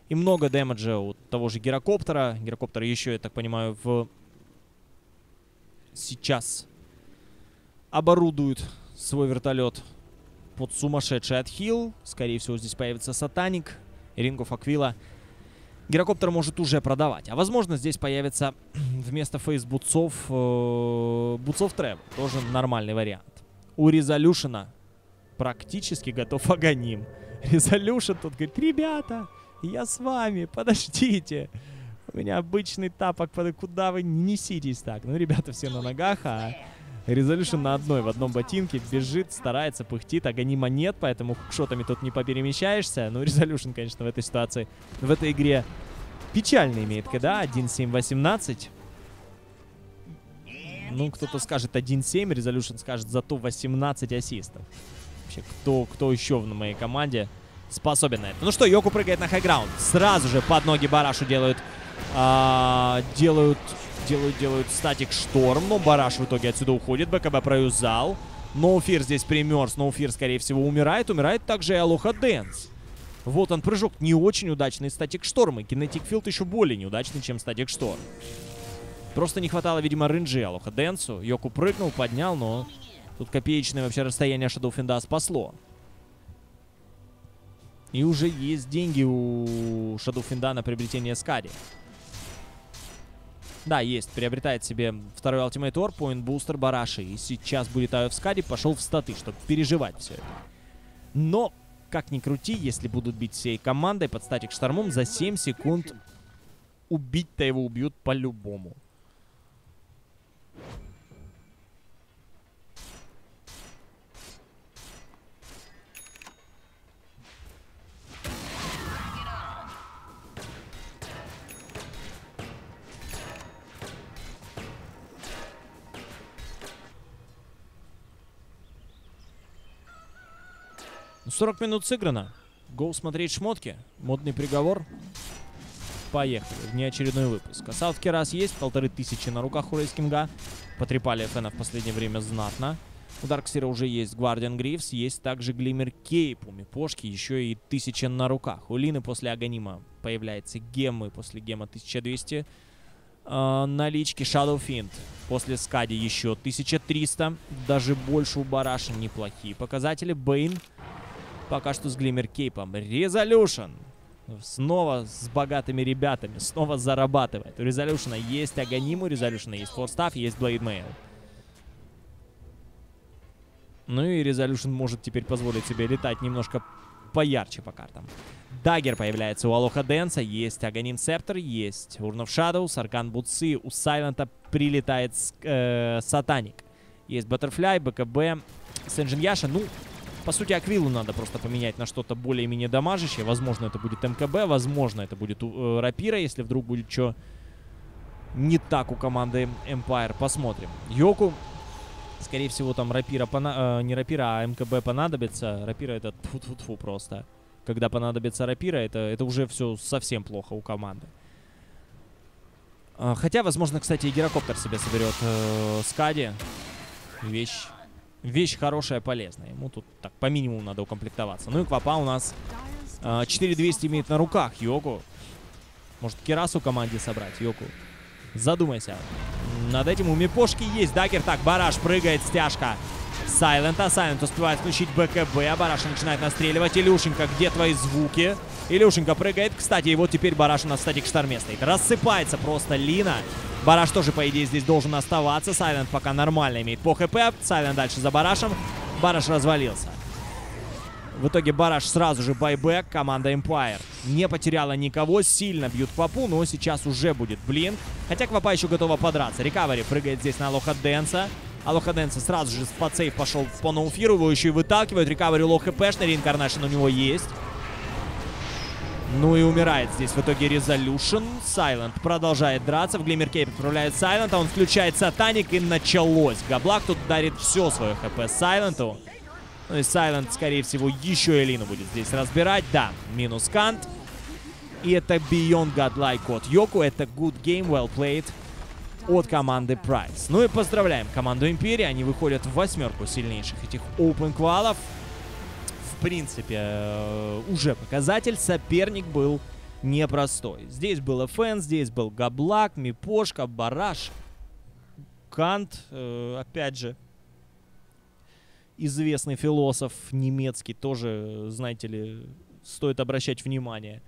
И много дэмэджа у того же гирокоптера. Гирокоптер еще, я так понимаю, в... сейчас оборудует свой вертолет под сумасшедший отхил. Скорее всего, здесь появится Сатаник, Рингов Аквила. Гирокоптер может уже продавать. А возможно, здесь появится вместо фейсбуцов э, буцов трэп. Тоже нормальный вариант. У Резолюшена практически готов Аганим. Резолюшен тут говорит, ребята, я с вами, подождите. У меня обычный тапок, куда вы неситесь так? Ну, ребята все на ногах, а Резолюшн на одной, в одном ботинке, бежит, старается, пыхтит, аганима нет, поэтому хукшотами тут не поперемещаешься. Ну, Резолюшн, конечно, в этой ситуации, в этой игре печально имеет КДА, 1.7.18. Ну, кто-то скажет 1.7, Резолюшн скажет зато 18 ассистов. Вообще, кто, кто еще в моей команде способен на это? Ну что, Йоку прыгает на хайграунд. Сразу же под ноги Барашу делают, а, делают делают, делают Static Storm, но Бараш в итоге отсюда уходит, БКБ проюзал. Ноуфир здесь примерз, Ноуфир, скорее всего, умирает. Умирает также и Алоха Дэнс. Вот он прыжок, не очень удачный Static Storm, и Kinetic Field еще более неудачный, чем Static Storm. Просто не хватало, видимо, рейнджи Алоха Дэнсу. Йоку прыгнул, поднял, но тут копеечное вообще расстояние Шадоуфинда спасло. И уже есть деньги у Шадоуфинда на приобретение Скади. Да, есть. Приобретает себе второй Ultimate Orb, Point Booster Бараши. И сейчас будет of Skadi, пошел в статы, чтобы переживать все это. Но, как ни крути, если будут бить всей командой под статик штормом, за 7 секунд убить-то его убьют по-любому. 40 минут сыграно. Гоу смотреть шмотки. Модный приговор. Поехали. Внеочередной выпуск. А Саутки раз есть. Полторы тысячи на руках у Рейскинга. Потрепали Фэна в последнее время знатно. У Дарксира уже есть Гвардиан Грифс. Есть также Глиммер Кейп. У Мипошки еще и тысяча на руках. У Лины после Аганима появляется геммы. После гема 1200. э, налички Shadow Fiend. После Скади еще 1300. Даже больше у Бараша неплохие показатели. Бейн пока что с Glimmer Cape ом. Резолюшн. Снова с богатыми ребятами. Снова зарабатывает. У Резолюшна есть Аганим, у Резолюшна есть Force Staff, есть Blade Mail. Ну и Резолюшн может теперь позволить себе летать немножко поярче по картам. Дагер появляется у Алоха Дэнса, есть Аганим Scepter, есть Urn of Shadows, Arcane Boots ы, у Сайлента прилетает э, Сатаник. Есть Баттерфляй, БКБ, Сенджин Яша. Ну, по сути, Аквилу надо просто поменять на что-то более-менее дамажащее. Возможно, это будет МКБ, возможно, это будет э, Рапира, если вдруг будет что не так у команды Empire. Посмотрим. Йоку, скорее всего, там Рапира, пона... э, не Рапира, а МКБ понадобится. Рапира это тфу тфу тфу просто. Когда понадобится Рапира, это, это уже все совсем плохо у команды. А, хотя, возможно, кстати, и гирокоптер себе соберет э, Скади. Вещь вещь хорошая, полезная. Ему тут так по минимуму надо укомплектоваться. Ну и Квапа у нас э, 4200 имеет на руках. Йоку. Может, Кирасу команде собрать? Йоку. Задумайся. Над этим у Мипошки есть дагер. Так, Бараш прыгает, стяжка. Сайлента. Сайлент успевает включить БКБ. А Бараша начинает настреливать. Илюшенька, где твои звуки? Илюшенька прыгает. Кстати, и вот теперь Бараш у нас Static Storm е стоит. Рассыпается просто Лина. Бараш тоже, по идее, здесь должен оставаться. Сайлент пока нормально имеет по хп. Сайлент дальше за Барашем. Бараш развалился. В итоге Бараш сразу же buyback. Команда Empire не потеряла никого. Сильно бьют Квапу, но сейчас уже будет blink. Хотя Квапа еще готова подраться. Рекавери прыгает здесь на Алоха Дэнса. Алоха Дэнса сразу же под save пошел по ноуфиру. Его еще и выталкивают. Рекавери low хпшный. Reincarnation у него есть. Ну и умирает здесь в итоге Resolution. Silent продолжает драться. В Глиммер Кейп отправляет Silent, а он включает Сатаник и началось. Габлак тут дарит все свое хп Сайленту. Ну и Silent, скорее всего, еще Элину будет здесь разбирать. Да, минус Кант. И это Beyond Godlike от Йоку. Это good game, well played от команды Price. Ну и поздравляем команду Империи. Они выходят в восьмерку сильнейших этих Open квалов принципе, э, уже показатель. Соперник был непростой. Здесь был ФН, здесь был Габлак, Мипошка, Бараш, Кант, э, опять же, известный философ немецкий, тоже, знаете ли, стоит обращать внимание.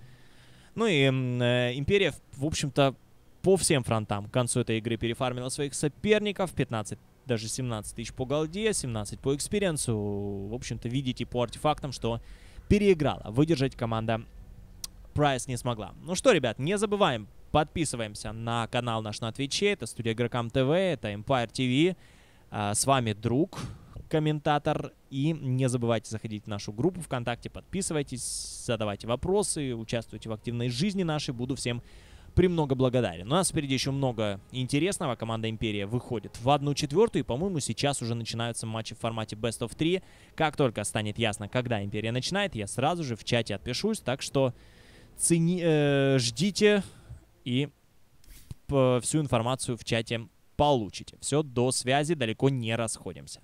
Ну и э, Империя, в общем-то, по всем фронтам к концу этой игры перефармила своих соперников. 15 даже 17 тысяч по голде, 17 по экспириенсу. В общем-то, видите по артефактам, что переиграла. Выдержать команда Прайс не смогла. Ну что, ребят, не забываем, подписываемся на канал наш на Твиче. Это студия Игрокам ТВ, это Empire TV. А, с вами друг, комментатор. И не забывайте заходить в нашу группу ВКонтакте, подписывайтесь, задавайте вопросы, участвуйте в активной жизни нашей. Буду всем премного благодарен. У нас впереди еще много интересного. Команда Империя выходит в одну четвертую. И, по-моему, сейчас уже начинаются матчи в формате Best of 3. Как только станет ясно, когда Империя начинает, я сразу же в чате отпишусь. Так что цени, э, ждите и всю информацию в чате получите. Все, до связи, далеко не расходимся.